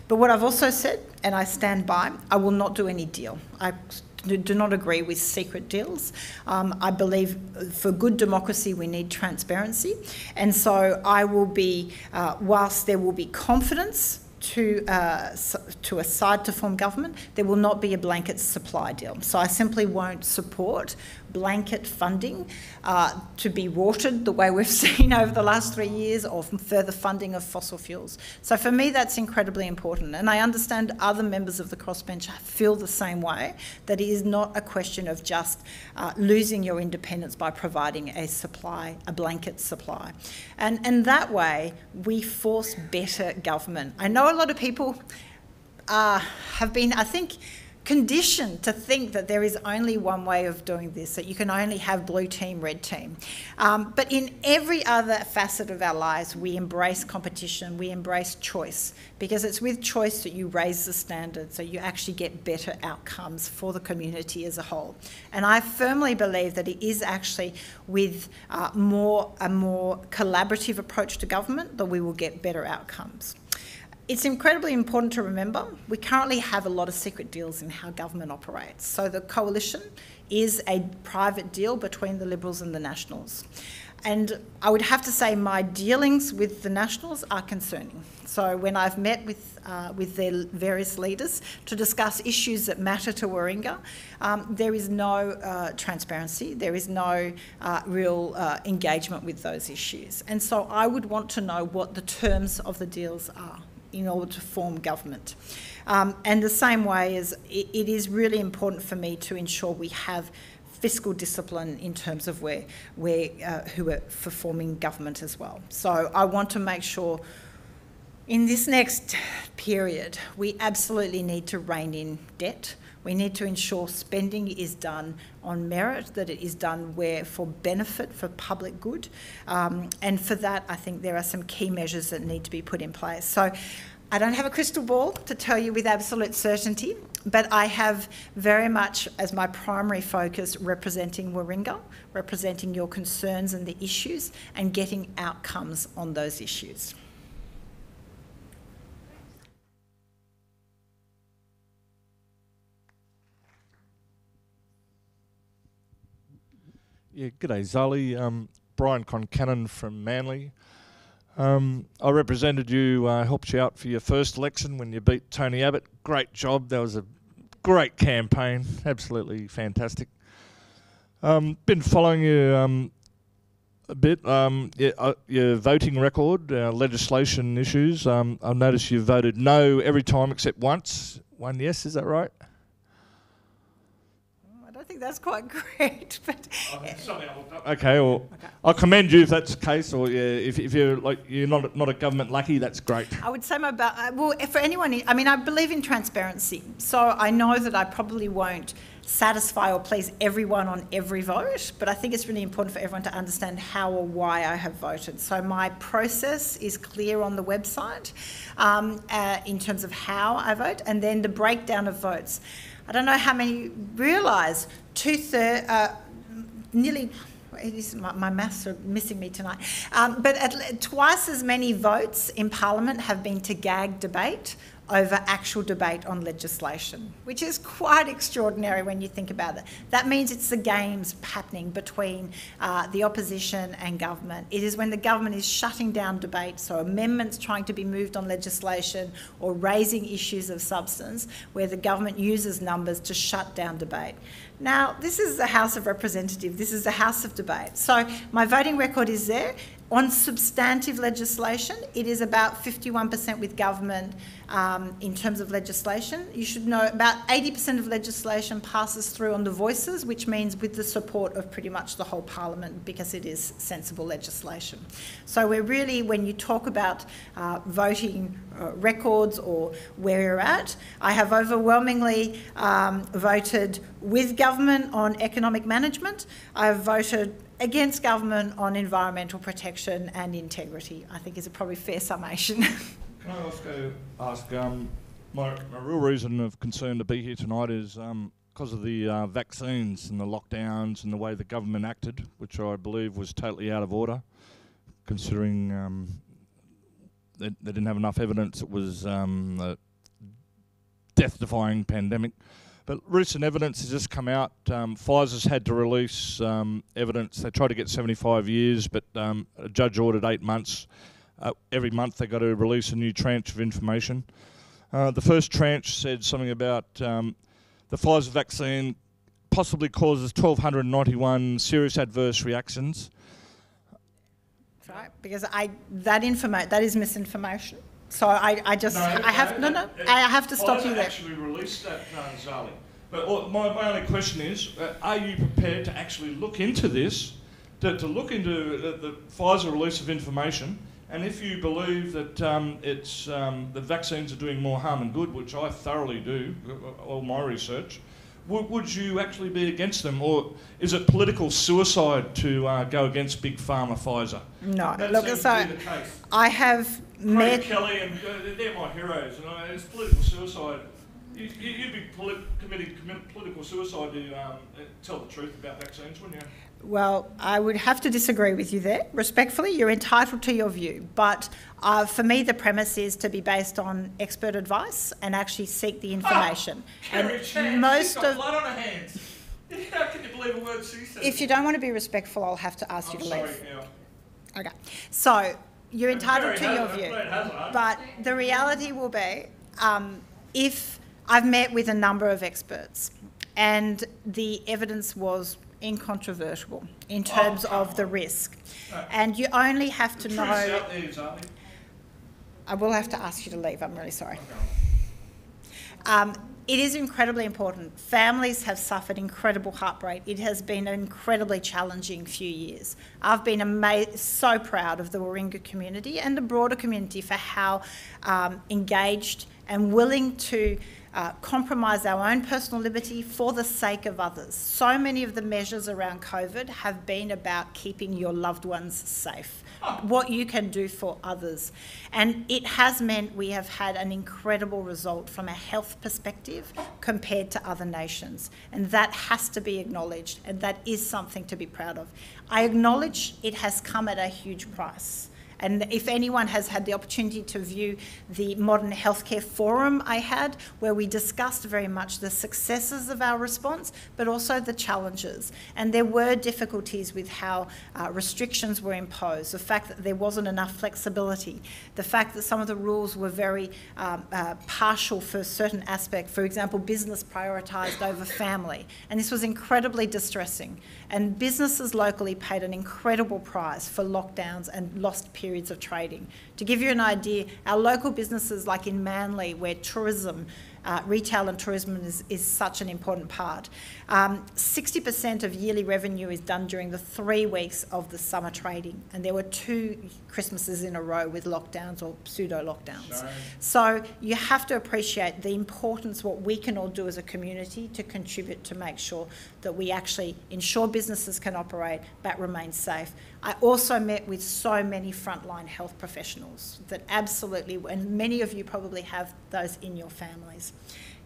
But what I've also said, and I stand by, I will not do any deal. I do not agree with secret deals. Um, I believe for good democracy we need transparency, and so I will be, uh, whilst there will be confidence to, uh, to a side to form government, there will not be a blanket supply deal. So I simply won't support blanket funding uh, to be watered the way we've seen over the last three years or further funding of fossil fuels. So for me, that's incredibly important. And I understand other members of the crossbench feel the same way, that it is not a question of just uh, losing your independence by providing a supply, a blanket supply. And, and that way, we force better government. I know a lot of people uh, have been, I think, conditioned to think that there is only one way of doing this, that you can only have blue team, red team. Um, but in every other facet of our lives, we embrace competition, we embrace choice, because it's with choice that you raise the standards, so you actually get better outcomes for the community as a whole. And I firmly believe that it is actually with uh, more a more collaborative approach to government that we will get better outcomes. It's incredibly important to remember we currently have a lot of secret deals in how government operates. So the coalition is a private deal between the Liberals and the Nationals. and I would have to say my dealings with the Nationals are concerning. So when I've met with, uh, with their various leaders to discuss issues that matter to Warringah, um, there is no uh, transparency, there is no uh, real uh, engagement with those issues. And so I would want to know what the terms of the deals are in order to form government. Um, and the same way as it, it is really important for me to ensure we have fiscal discipline in terms of where, where uh, who are for forming government as well. So I want to make sure in this next period we absolutely need to rein in debt. We need to ensure spending is done on merit, that it is done where for benefit, for public good. Um, and for that, I think there are some key measures that need to be put in place. So I don't have a crystal ball to tell you with absolute certainty, but I have very much as my primary focus representing Warringah, representing your concerns and the issues, and getting outcomes on those issues. Yeah, g'day, Zali. Um, Brian Concannon from Manly. Um, I represented you, uh, helped you out for your first election when you beat Tony Abbott. Great job. That was a great campaign. Absolutely fantastic. Um, been following you um, a bit. Um, yeah, uh, your voting record, uh, legislation issues. Um, I've noticed you voted no every time except once. One yes, is that right? I think that's quite great, but Okay, or I commend you if that's the case, or yeah, if, if you're like you're not not a government lucky, that's great. I would say my ba- uh, well for anyone. I mean, I believe in transparency, so I know that I probably won't satisfy or please everyone on every vote, but I think it's really important for everyone to understand how or why I have voted. So my process is clear on the website um, uh, in terms of how I vote, and then the breakdown of votes. I don't know how many realise two thirds, uh, nearly. It is, my, my maths are missing me tonight. Um, but at, twice as many votes in Parliament have been to gag debate over actual debate on legislation, which is quite extraordinary when you think about it. That means it's the games happening between uh, the opposition and government. It is when the government is shutting down debate, so amendments trying to be moved on legislation or raising issues of substance, where the government uses numbers to shut down debate. Now, this is the House of Representatives, this is the House of Debate. So my voting record is there. On substantive legislation, it is about 51% with government um, in terms of legislation. You should know about 80% of legislation passes through on the voices, which means with the support of pretty much the whole parliament because it is sensible legislation. So we're really, when you talk about uh, voting uh, records or where you're at, I have overwhelmingly um, voted with government on economic management. I've voted against government on environmental protection and integrity, I think is a probably fair summation. Can I also ask, um, my, my real reason of concern to be here tonight is um, because of the uh, vaccines and the lockdowns and the way the government acted, which I believe was totally out of order, considering um, they, they, didn't have enough evidence it was um, a death-defying pandemic. But recent evidence has just come out. Um, Pfizer's had to release um, evidence. They tried to get 75 years, but um, a judge ordered eight months. Uh, every month they got to release a new tranche of information. Uh, the first tranche said something about um, the Pfizer vaccine possibly causes 1,291 serious adverse reactions. That's right, because I that informa- that is misinformation. So I, I just, no, I have, no, no, no I have to stop you there. actually released that, uh, Zali. But my, my only question is, uh, are you prepared to actually look into this, to, to look into the, the, Pfizer release of information, and if you believe that um, it's, um, the vaccines are doing more harm than good, which I thoroughly do, uh, all my research, would, would you actually be against them, or is it political suicide to uh, go against Big Pharma Pfizer? No, that look, so I have met Kelly and uh, they're my heroes, and uh, it's political suicide. You, would be poli- committing political suicide to um, tell the truth about vaccines, wouldn't you? Well, I would have to disagree with you there. Respectfully, you're entitled to your view, but uh, for me, the premise is to be based on expert advice and actually seek the information. Oh, and most of blood on her hands. How can you believe a word she said? If you don't want to be respectful, I'll have to ask I'm you to sorry, leave. yeah. Okay. So you're I'm entitled to your view. But the reality will be, um, if I've met with a number of experts, and the evidence was incontrovertible in terms Oh, of the risk, Right. and you only have to know. there. I will have to ask you to leave. I'm really sorry. Okay. Um, it is incredibly important. Families have suffered incredible heartbreak. It has been an incredibly challenging few years. I've been ama- so proud of the Warringah community and the broader community for how um, engaged and willing to uh, compromise our own personal liberty for the sake of others. So many of the measures around COVID have been about keeping your loved ones safe, what you can do for others. And it has meant we have had an incredible result from a health perspective compared to other nations. And that has to be acknowledged, and that is something to be proud of. I acknowledge it has come at a huge price. And if anyone has had the opportunity to view the Modern Healthcare Forum I had, where we discussed very much the successes of our response, but also the challenges. And there were difficulties with how uh, restrictions were imposed, the fact that there wasn't enough flexibility, the fact that some of the rules were very um, uh, partial for certain aspects. For example, business prioritised over family. And this was incredibly distressing. And businesses locally paid an incredible price for lockdowns and lost periods of trading. To give you an idea, our local businesses, like in Manly, where tourism, uh, retail and tourism is, is such an important part, um, 60% of yearly revenue is done during the three weeks of the summer trading. And there were two Christmases in a row with lockdowns or pseudo lockdowns. Sorry. So you have to appreciate the importance what we can all do as a community to contribute to make sure that we actually ensure businesses can operate but remain safe. I also met with so many frontline health professionals that absolutely, and many of you probably have those in your families,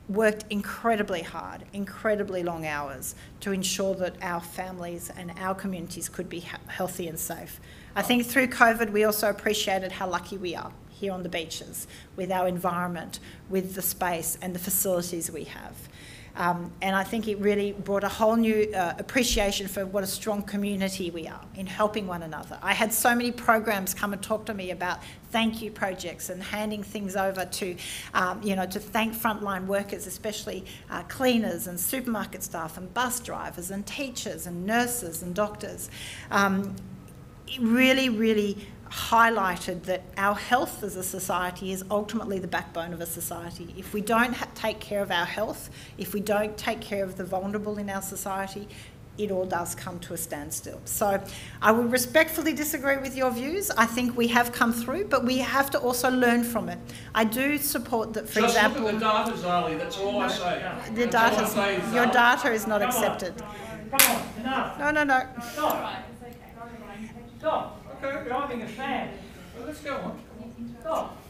worked incredibly hard, incredibly long hours to ensure that our families and our communities could be healthy and safe. I think through COVID, we also appreciated how lucky we are here on the beaches with our environment, with the space and the facilities we have. Um, and I think it really brought a whole new uh, appreciation for what a strong community we are in helping one another. I had so many programs come and talk to me about thank you projects and handing things over to, um, you know, to thank frontline workers, especially uh, cleaners and supermarket staff and bus drivers and teachers and nurses and doctors. Um, it really, really highlighted that our health as a society is ultimately the backbone of a society. If we don't ha- take care of our health, if we don't take care of the vulnerable in our society, it all does come to a standstill. So I would respectfully disagree with your views. I think we have come through, but we have to also learn from it. I do support that, for Just example, look at the data, Zali, that's all I say. the That's all data, say, your data is not Come on. accepted. Come on, enough. No, no, no. Stop. Stop. Okay, Driving us mad. well, let's go on. Stop.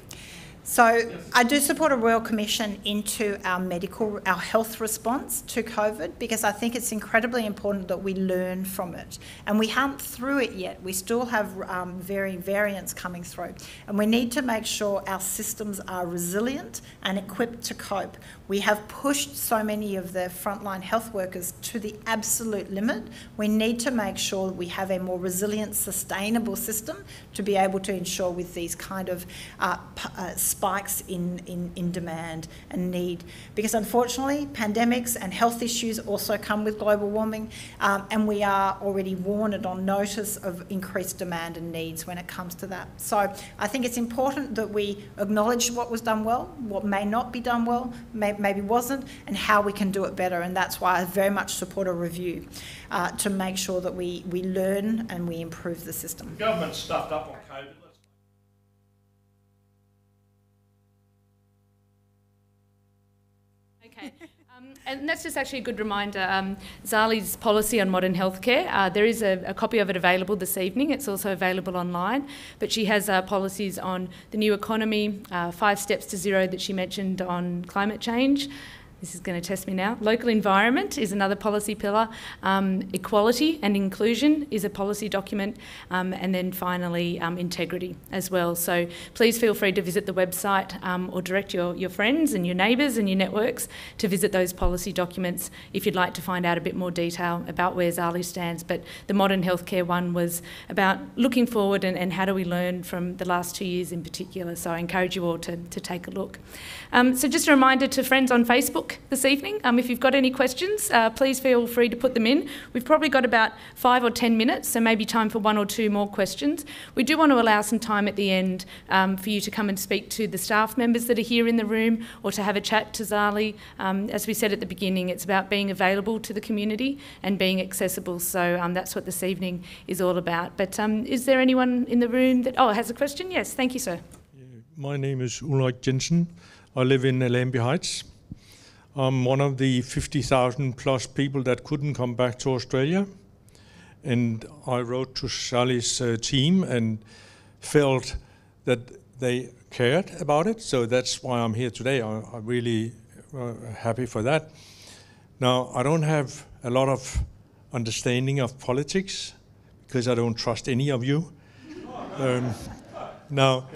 So I do support a royal commission into our medical, our health response to COVID because I think it's incredibly important that we learn from it. And we aren't through it yet. We still have um, very variants coming through. And we need to make sure our systems are resilient and equipped to cope. We have pushed so many of the frontline health workers to the absolute limit. We need to make sure we have a more resilient, sustainable system to be able to ensure with these kind of uh, uh, spikes in, in, in demand and need. Because unfortunately, pandemics and health issues also come with global warming, um, and we are already warned and on notice of increased demand and needs when it comes to that. So I think it's important that we acknowledge what was done well, what may not be done well, may, maybe wasn't, and how we can do it better. And that's why I very much support a review uh, to make sure that we, we learn and we improve the system. The government's stuffed up on and that's just actually a good reminder. Um, Zali's policy on modern healthcare, uh, there is a, a copy of it available this evening. It's also available online. But she has uh, policies on the new economy, uh, five steps to zero that she mentioned on climate change, this is going to test me now. Local environment is another policy pillar. Um, equality and inclusion is a policy document. Um, and then finally, um, integrity as well. So please feel free to visit the website um, or direct your, your friends and your neighbours and your networks to visit those policy documents if you'd like to find out a bit more detail about where Zali stands. But the modern healthcare one was about looking forward and, and how do we learn from the last two years in particular. So I encourage you all to, to take a look. Um, so just a reminder to friends on Facebook this evening, um, if you've got any questions, uh, please feel free to put them in. We've probably got about five or ten minutes, so maybe time for one or two more questions. We do want to allow some time at the end um, for you to come and speak to the staff members that are here in the room or to have a chat to Zali. Um, as we said at the beginning, it's about being available to the community and being accessible. So um, that's what this evening is all about. But um, is there anyone in the room that, oh, has a question? Yes, thank you, sir. My name is Ulrich Jensen. I live in Allambie Heights. I'm one of the 50,000 plus people that couldn't come back to Australia. And I wrote to Zali's uh, team and felt that they cared about it. So that's why I'm here today. I, am really uh, happy for that. Now, I don't have a lot of understanding of politics because I don't trust any of you. Um, now,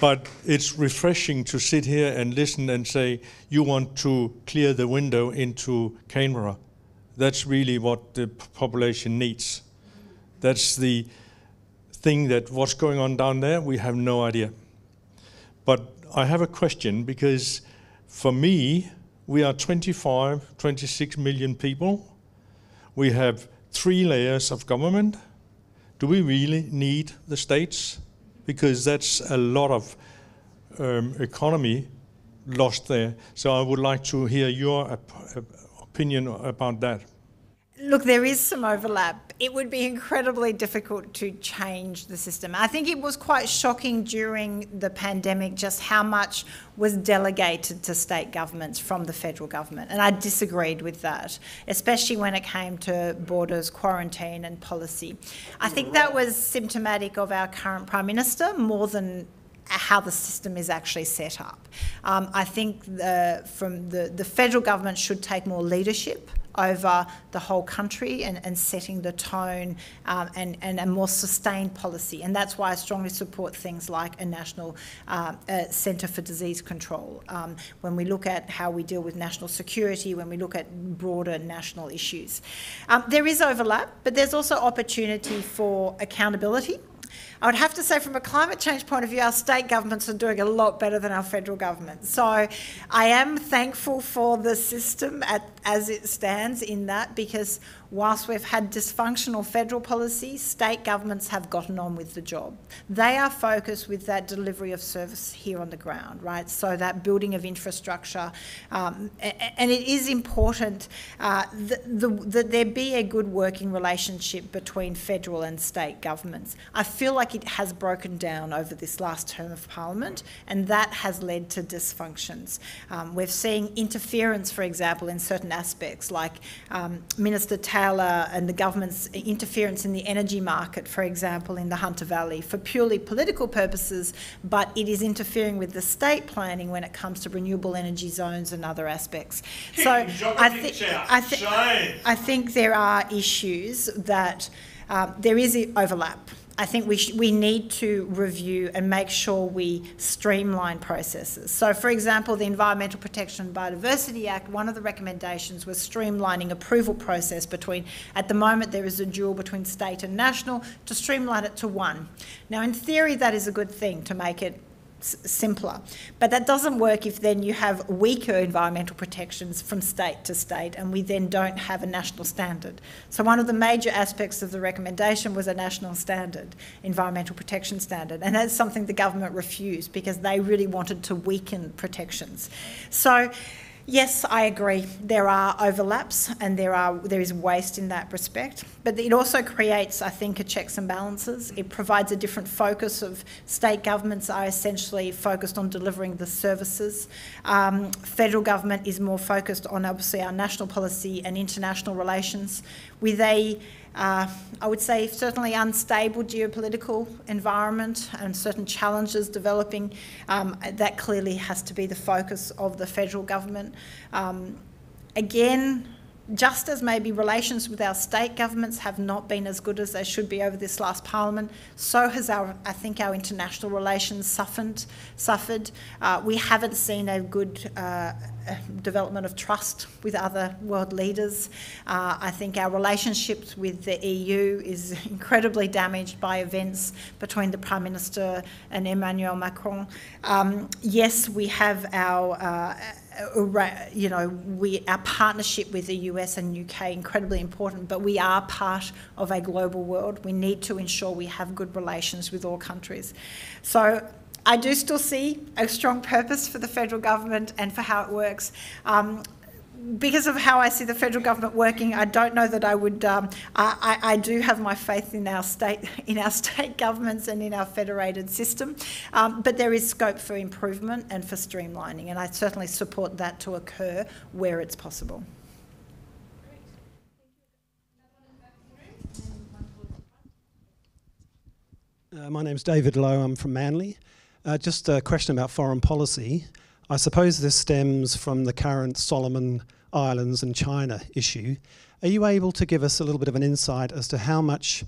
but it's refreshing to sit here and listen and say, you want to clear the window into Canberra. That's really what the population needs. That's the thing that what's going on down there, we have no idea. But I have a question because for me, we are 25, 26 million people. We have three layers of government. Do we really need the states? Because that's a lot of um, economy lost there. So I would like to hear your op- opinion about that. Look, there is some overlap. It would be incredibly difficult to change the system. I think it was quite shocking during the pandemic just how much was delegated to state governments from the federal government. And I disagreed with that, especially when it came to borders, quarantine, and policy. I think that was symptomatic of our current Prime Minister more than how the system is actually set up. Um, I think the, from the, the federal government should take more leadership over the whole country and, and setting the tone um, and, and a more sustained policy. And that's why I strongly support things like a national uh, uh, centre for disease control. Um, when we look at how we deal with national security, when we look at broader national issues. Um, there is overlap, but there's also opportunity for accountability I would have to say, from a climate change point of view, our state governments are doing a lot better than our federal government. So I am thankful for the system at, as it stands in that because whilst we've had dysfunctional federal policy, state governments have gotten on with the job. They are focused with that delivery of service here on the ground, right? So that building of infrastructure, um, and it is important uh, that, the, that there be a good working relationship between federal and state governments. I feel like it has broken down over this last term of parliament, and that has led to dysfunctions. Um, we're seeing interference, for example, in certain aspects, like um, Minister Taylor Taylor and the government's interference in the energy market, for example, in the Hunter Valley, for purely political purposes, but it is interfering with the state planning when it comes to renewable energy zones and other aspects. So I, th- I, th- I think there are issues that um, there is overlap I think we, sh- we need to review and make sure we streamline processes. So, for example, the Environmental Protection and Biodiversity Act, one of the recommendations was streamlining approval process between, at the moment there is a dual between state and national, to streamline it to one. Now, in theory, that is a good thing to make it simpler. But that doesn't work if then you have weaker environmental protections from state to state and we then don't have a national standard. So one of the major aspects of the recommendation was a national standard, environmental protection standard, and that's something the government refused because they really wanted to weaken protections. So Yes, I agree. There are overlaps and there are there is waste in that respect, but it also creates, I think, a checks and balances. It provides a different focus of state governments are essentially focused on delivering the services. Um, federal government is more focused on obviously our national policy and international relations, with a uh, I would say certainly unstable geopolitical environment and certain challenges developing. Um, that clearly has to be the focus of the federal government. Um, again, just as maybe relations with our state governments have not been as good as they should be over this last parliament, so has our, I think, our international relations suffered. Suffered. Uh, we haven't seen a good uh, development of trust with other world leaders. Uh, I think our relationships with the EU is incredibly damaged by events between the Prime Minister and Emmanuel Macron. Um, yes, we have our uh, you know, we, our partnership with the US and UK incredibly important, but we are part of a global world. We need to ensure we have good relations with all countries. So I do still see a strong purpose for the federal government and for how it works. Um, because of how I see the federal government working, I don't know that I would. Um, I, I, do have my faith in our state, in our state governments, and in our federated system. Um, but there is scope for improvement and for streamlining, and I certainly support that to occur where it's possible. Uh, my name's David Lowe. I'm from Manly. Uh, just a question about foreign policy. I suppose this stems from the current Solomon Islands and China issue. Are you able to give us a little bit of an insight as to how much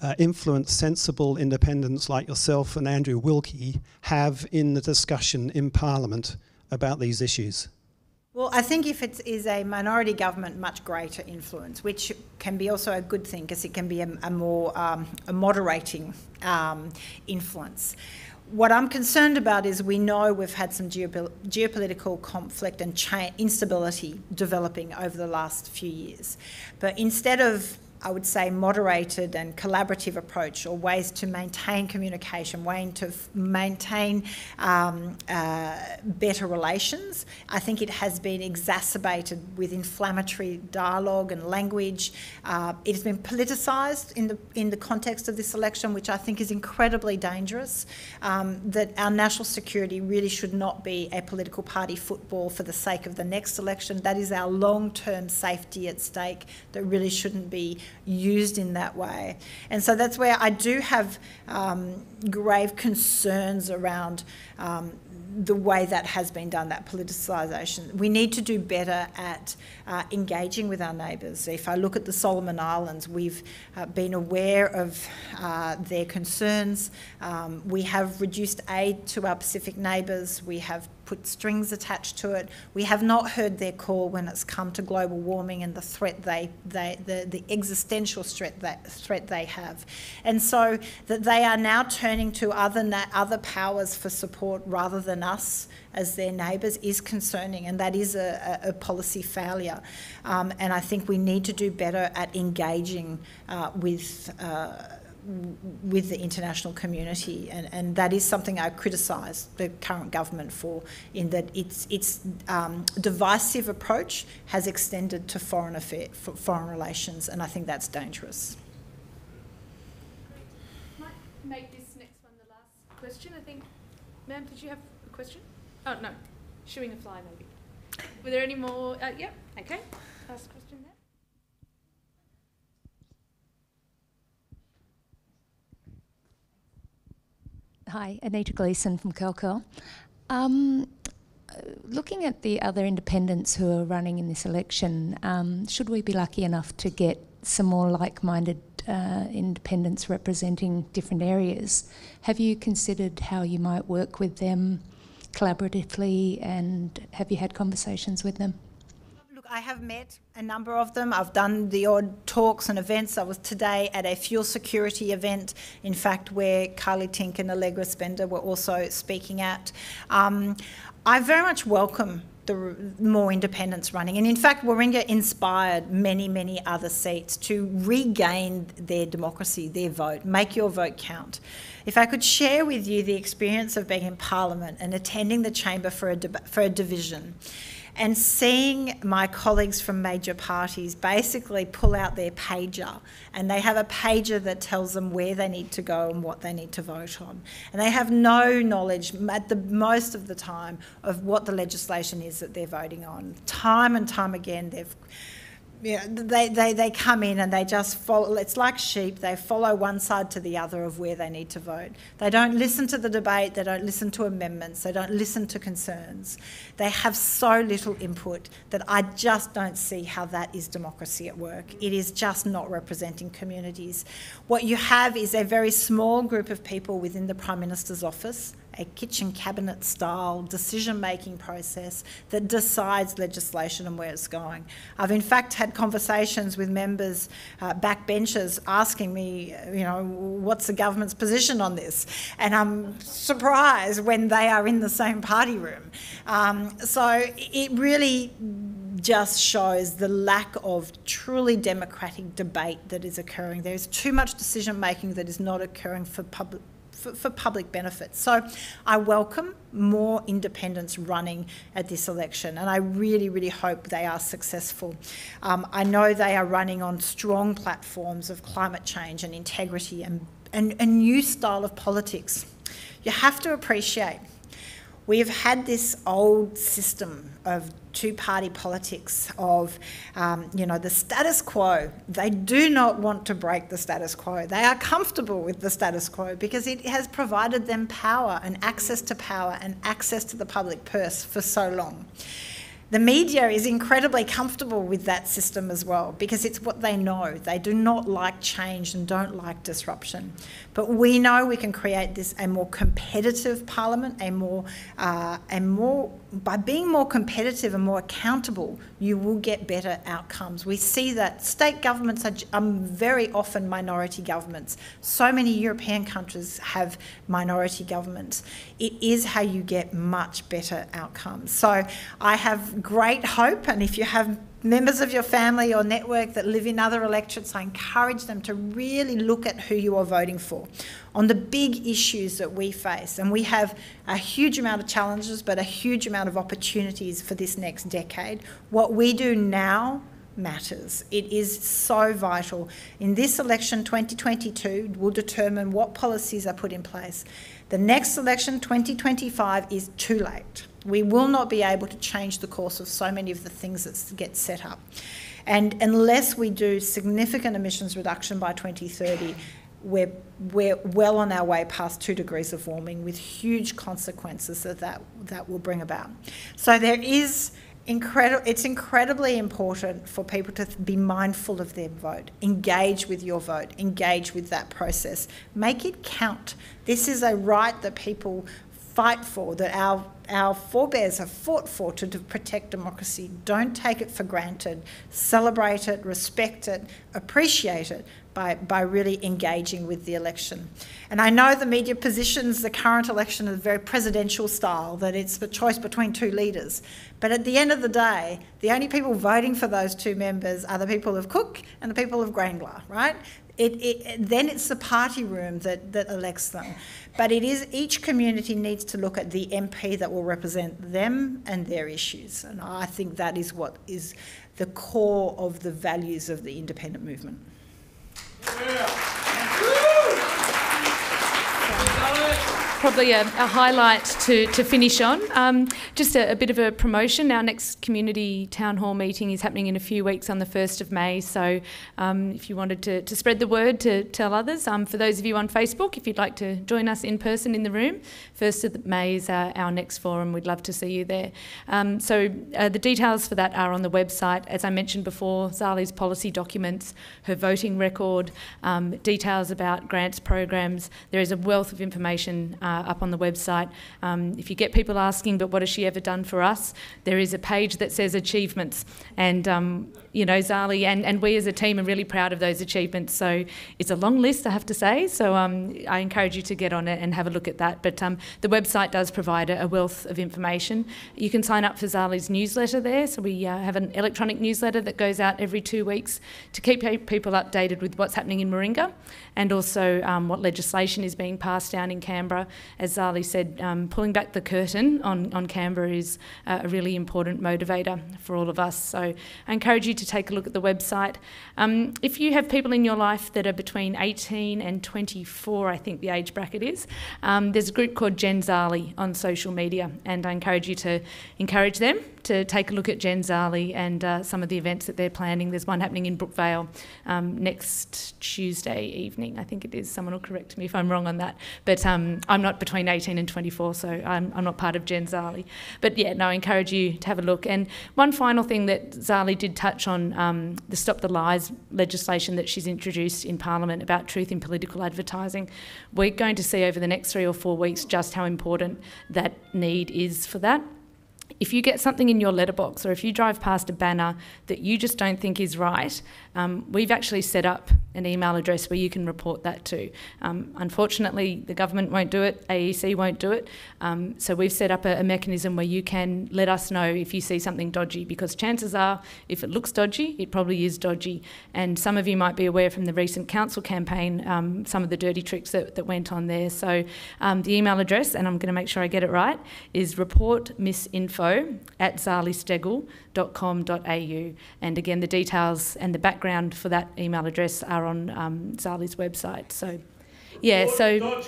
uh, influence sensible independents like yourself and Andrew Wilkie have in the discussion in Parliament about these issues? Well, I think if it is a minority government, much greater influence, which can be also a good thing because it can be a, a more um, a moderating um, influence. What I'm concerned about is we know we've had some geopolitical conflict and instability developing over the last few years. But instead of I would say, moderated and collaborative approach or ways to maintain communication, ways to maintain um, uh, better relations. I think it has been exacerbated with inflammatory dialogue and language. Uh, it has been politicised in the, in the context of this election, which I think is incredibly dangerous. Um, that our national security really should not be a political party football for the sake of the next election. That is our long term safety at stake that really shouldn't be used in that way. And so that's where I do have um, grave concerns around um, the way that has been done, that politicisation. We need to do better at uh, engaging with our neighbours. If I look at the Solomon Islands, we've uh, been aware of uh, their concerns. Um, we have reduced aid to our Pacific neighbours. We have put strings attached to it. We have not heard their call when it's come to global warming and the threat they, they the, the existential threat that threat they have. And so that they are now turning to other, other powers for support rather than us as their neighbours is concerning, and that is a, a policy failure. Um, and I think we need to do better at engaging uh, with. Uh, with the international community, and, and that is something I criticise the current government for, in that its its um, divisive approach has extended to foreign affair, foreign relations, and I think that's dangerous. Might make this next one the last question. I think, ma'am, did you have a question? Oh no, shooing a fly maybe. Were there any more? Uh, yep. Okay. Last question. Hi, Anita Gleeson from Curl Curl. Um, looking at the other independents who are running in this election, um, should we be lucky enough to get some more like minded uh, independents representing different areas, have you considered how you might work with them collaboratively and have you had conversations with them? I have met a number of them. I've done the odd talks and events. I was today at a fuel security event, in fact, where Kylea Tink and Allegra Spender were also speaking at. Um, I very much welcome the more independents running. And in fact, Warringah inspired many, many other seats to regain their democracy, their vote, make your vote count. If I could share with you the experience of being in Parliament and attending the chamber for a, for a division and seeing my colleagues from major parties basically pull out their pager and they have a pager that tells them where they need to go and what they need to vote on. And they have no knowledge at the most of the time of what the legislation is that they're voting on. Time and time again, they've yeah, they, they, they come in and they just follow, it's like sheep, they follow one side to the other of where they need to vote. They don't listen to the debate, they don't listen to amendments, they don't listen to concerns. They have so little input that I just don't see how that is democracy at work. It is just not representing communities. What you have is a very small group of people within the Prime Minister's office a kitchen cabinet style decision making process that decides legislation and where it's going. I've in fact had conversations with members, uh, backbenchers, asking me, you know, what's the government's position on this? And I'm surprised when they are in the same party room. Um, so it really just shows the lack of truly democratic debate that is occurring. There's too much decision making that is not occurring for public for, for, public benefit. So I welcome more independents running at this election, and I really, really hope they are successful. Um, I know they are running on strong platforms of climate change and integrity and, and a new style of politics. You have to appreciate we have had this old system of two-party politics of, um, you know, the status quo. They do not want to break the status quo. They are comfortable with the status quo because it has provided them power and access to power and access to the public purse for so long. The media is incredibly comfortable with that system as well because it's what they know. They do not like change and don't like disruption. But we know we can create this a more competitive parliament, a more, uh, a more by being more competitive and more accountable, you will get better outcomes. We see that state governments are um, very often minority governments. So many European countries have minority governments. It is how you get much better outcomes. So I have great hope, and if you have members of your family or network that live in other electorates, I encourage them to really look at who you are voting for on the big issues that we face. And we have a huge amount of challenges, but a huge amount of opportunities for this next decade. What we do now matters. It is so vital. In this election, 2022, will determine what policies are put in place. The next election, 2025, is too late. We will not be able to change the course of so many of the things that get set up. And unless we do significant emissions reduction by 2030, we're, we're well on our way past two degrees of warming with huge consequences that that, that will bring about. So there is incredible it's incredibly important for people to be mindful of their vote engage with your vote engage with that process make it count this is a right that people fight for, that our, our forebears have fought for to, protect democracy. Don't take it for granted. Celebrate it, respect it, appreciate it by, by really engaging with the election. And I know the media positions the current election as a very presidential style, that it's the choice between two leaders. But at the end of the day, the only people voting for those two members are the people of Cook and the people of Grayndler, right? It, it, then it's the party room that, that elects them. But it is each community needs to look at the MP that will represent them and their issues. And I think that is what is the core of the values of the independent movement. Yeah. Probably a, a, highlight to, to finish on. Um, just a, a, bit of a promotion. Our next community town hall meeting is happening in a few weeks on the 1st of May. So um, if you wanted to, to, spread the word to tell others, um, for those of you on Facebook, if you'd like to join us in person in the room, 1st of May is uh, our next forum. We'd love to see you there. Um, so uh, the details for that are on the website. As I mentioned before, Zali's policy documents, her voting record, um, details about grants programs. There is a wealth of information. Uh, up on the website. Um, if you get people asking, but what has she ever done for us? There is a page that says achievements, and um, you know, Zali and, and we as a team are really proud of those achievements. So it's a long list, I have to say. So um, I encourage you to get on it and have a look at that. But um, the website does provide a, a, wealth of information. You can sign up for Zali's newsletter there. So we uh, have an electronic newsletter that goes out every two weeks to keep people updated with what's happening in Warringah and also um, what legislation is being passed down in Canberra. As Zali said, um, pulling back the curtain on, on Canberra is uh, a really important motivator for all of us. So I encourage you to take a look at the website. Um, if you have people in your life that are between 18 and 24, I think the age bracket is, um, there's a group called Gen Zali on social media, and I encourage you to encourage them to take a look at Gen Zali and uh, some of the events that they're planning. There's one happening in Brookvale um, next Tuesday evening, I think it is. Someone will correct me if I'm wrong on that. But um, I'm not between 18 and 24, so I'm, I'm not part of Gen Zali. But yeah, no, I encourage you to have a look. And one final thing that Zali did touch on um, the Stop the Lies legislation that she's introduced in Parliament about truth in political advertising. We're going to see over the next three or four weeks just how important that need is for that if you get something in your letterbox or if you drive past a banner that you just don't think is right, um, we've actually set up an email address where you can report that to. Um, unfortunately, the government won't do it, AEC won't do it. Um, so we've set up a, a, mechanism where you can let us know if you see something dodgy, because chances are, if it looks dodgy, it probably is dodgy. And some of you might be aware from the recent council campaign um, some of the dirty tricks that, that went on there. So um, the email address, and I'm going to make sure I get it right, is reportmisinfo at zalisteggall.com.au. And again, the details and the background for that email address are on um, Zali's website. So yeah, so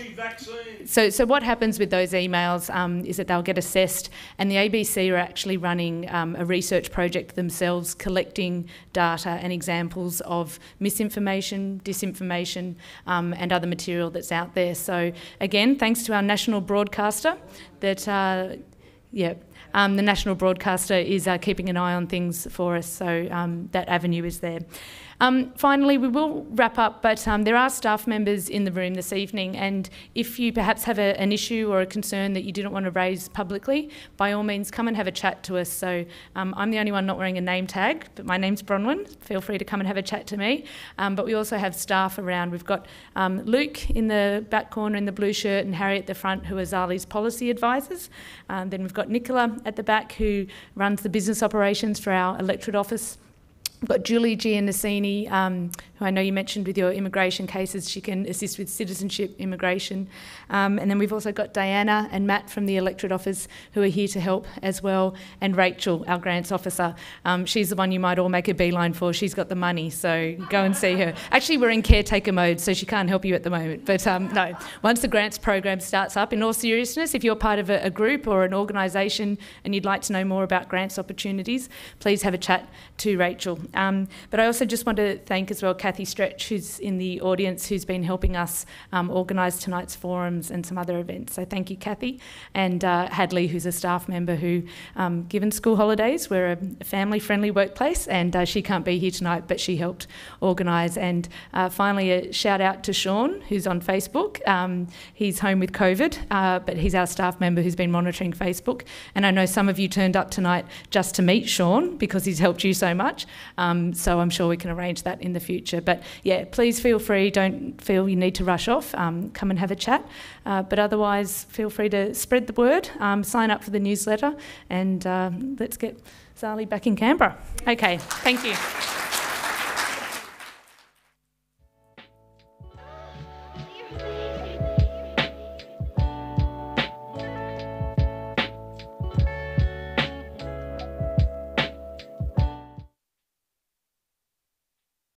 so so what happens with those emails um, is that they'll get assessed, and the ABC are actually running um, a research project themselves, collecting data and examples of misinformation, disinformation, um, and other material that's out there. So again, thanks to our national broadcaster, that uh, yeah. Um, the national broadcaster is uh, keeping an eye on things for us, so um, that avenue is there. Um, finally, we will wrap up, but um, there are staff members in the room this evening, and if you perhaps have a, an issue or a concern that you didn't want to raise publicly, by all means, come and have a chat to us. So um, I'm the only one not wearing a name tag, but my name's Bronwyn. Feel free to come and have a chat to me. Um, but we also have staff around. We've got um, Luke in the back corner in the blue shirt, and Harry at the front, who are Zali's policy advisors. Um, then we've got Nicola at the back, who runs the business operations for our electorate office. We've got Julie Giannassini, um, who I know you mentioned with your immigration cases. She can assist with citizenship, immigration. Um, and then we've also got Diana and Matt from the electorate office who are here to help as well. And Rachel, our grants officer. Um, she's the one you might all make a beeline for. She's got the money, so go and see her. Actually, we're in caretaker mode, so she can't help you at the moment. But um, no, once the grants program starts up, in all seriousness, if you're part of a, a group or an organisation and you'd like to know more about grants opportunities, please have a chat to Rachel. Um, but I also just want to thank as well Kathy Stretch, who's in the audience, who's been helping us um, organise tonight's forums and some other events. So thank you, Kathy. And uh, Hadley, who's a staff member who, um, given school holidays, we're a family friendly workplace, and uh, she can't be here tonight, but she helped organise. And uh, finally, a shout out to Sean, who's on Facebook. Um, he's home with COVID, uh, but he's our staff member who's been monitoring Facebook. And I know some of you turned up tonight just to meet Sean because he's helped you so much. So I'm sure we can arrange that in the future. But yeah, please feel free. Don't feel you need to rush off. Um, come and have a chat. Uh, but otherwise, feel free to spread the word, um, sign up for the newsletter, and uh, let's get Zali back in Canberra. Okay, thank you.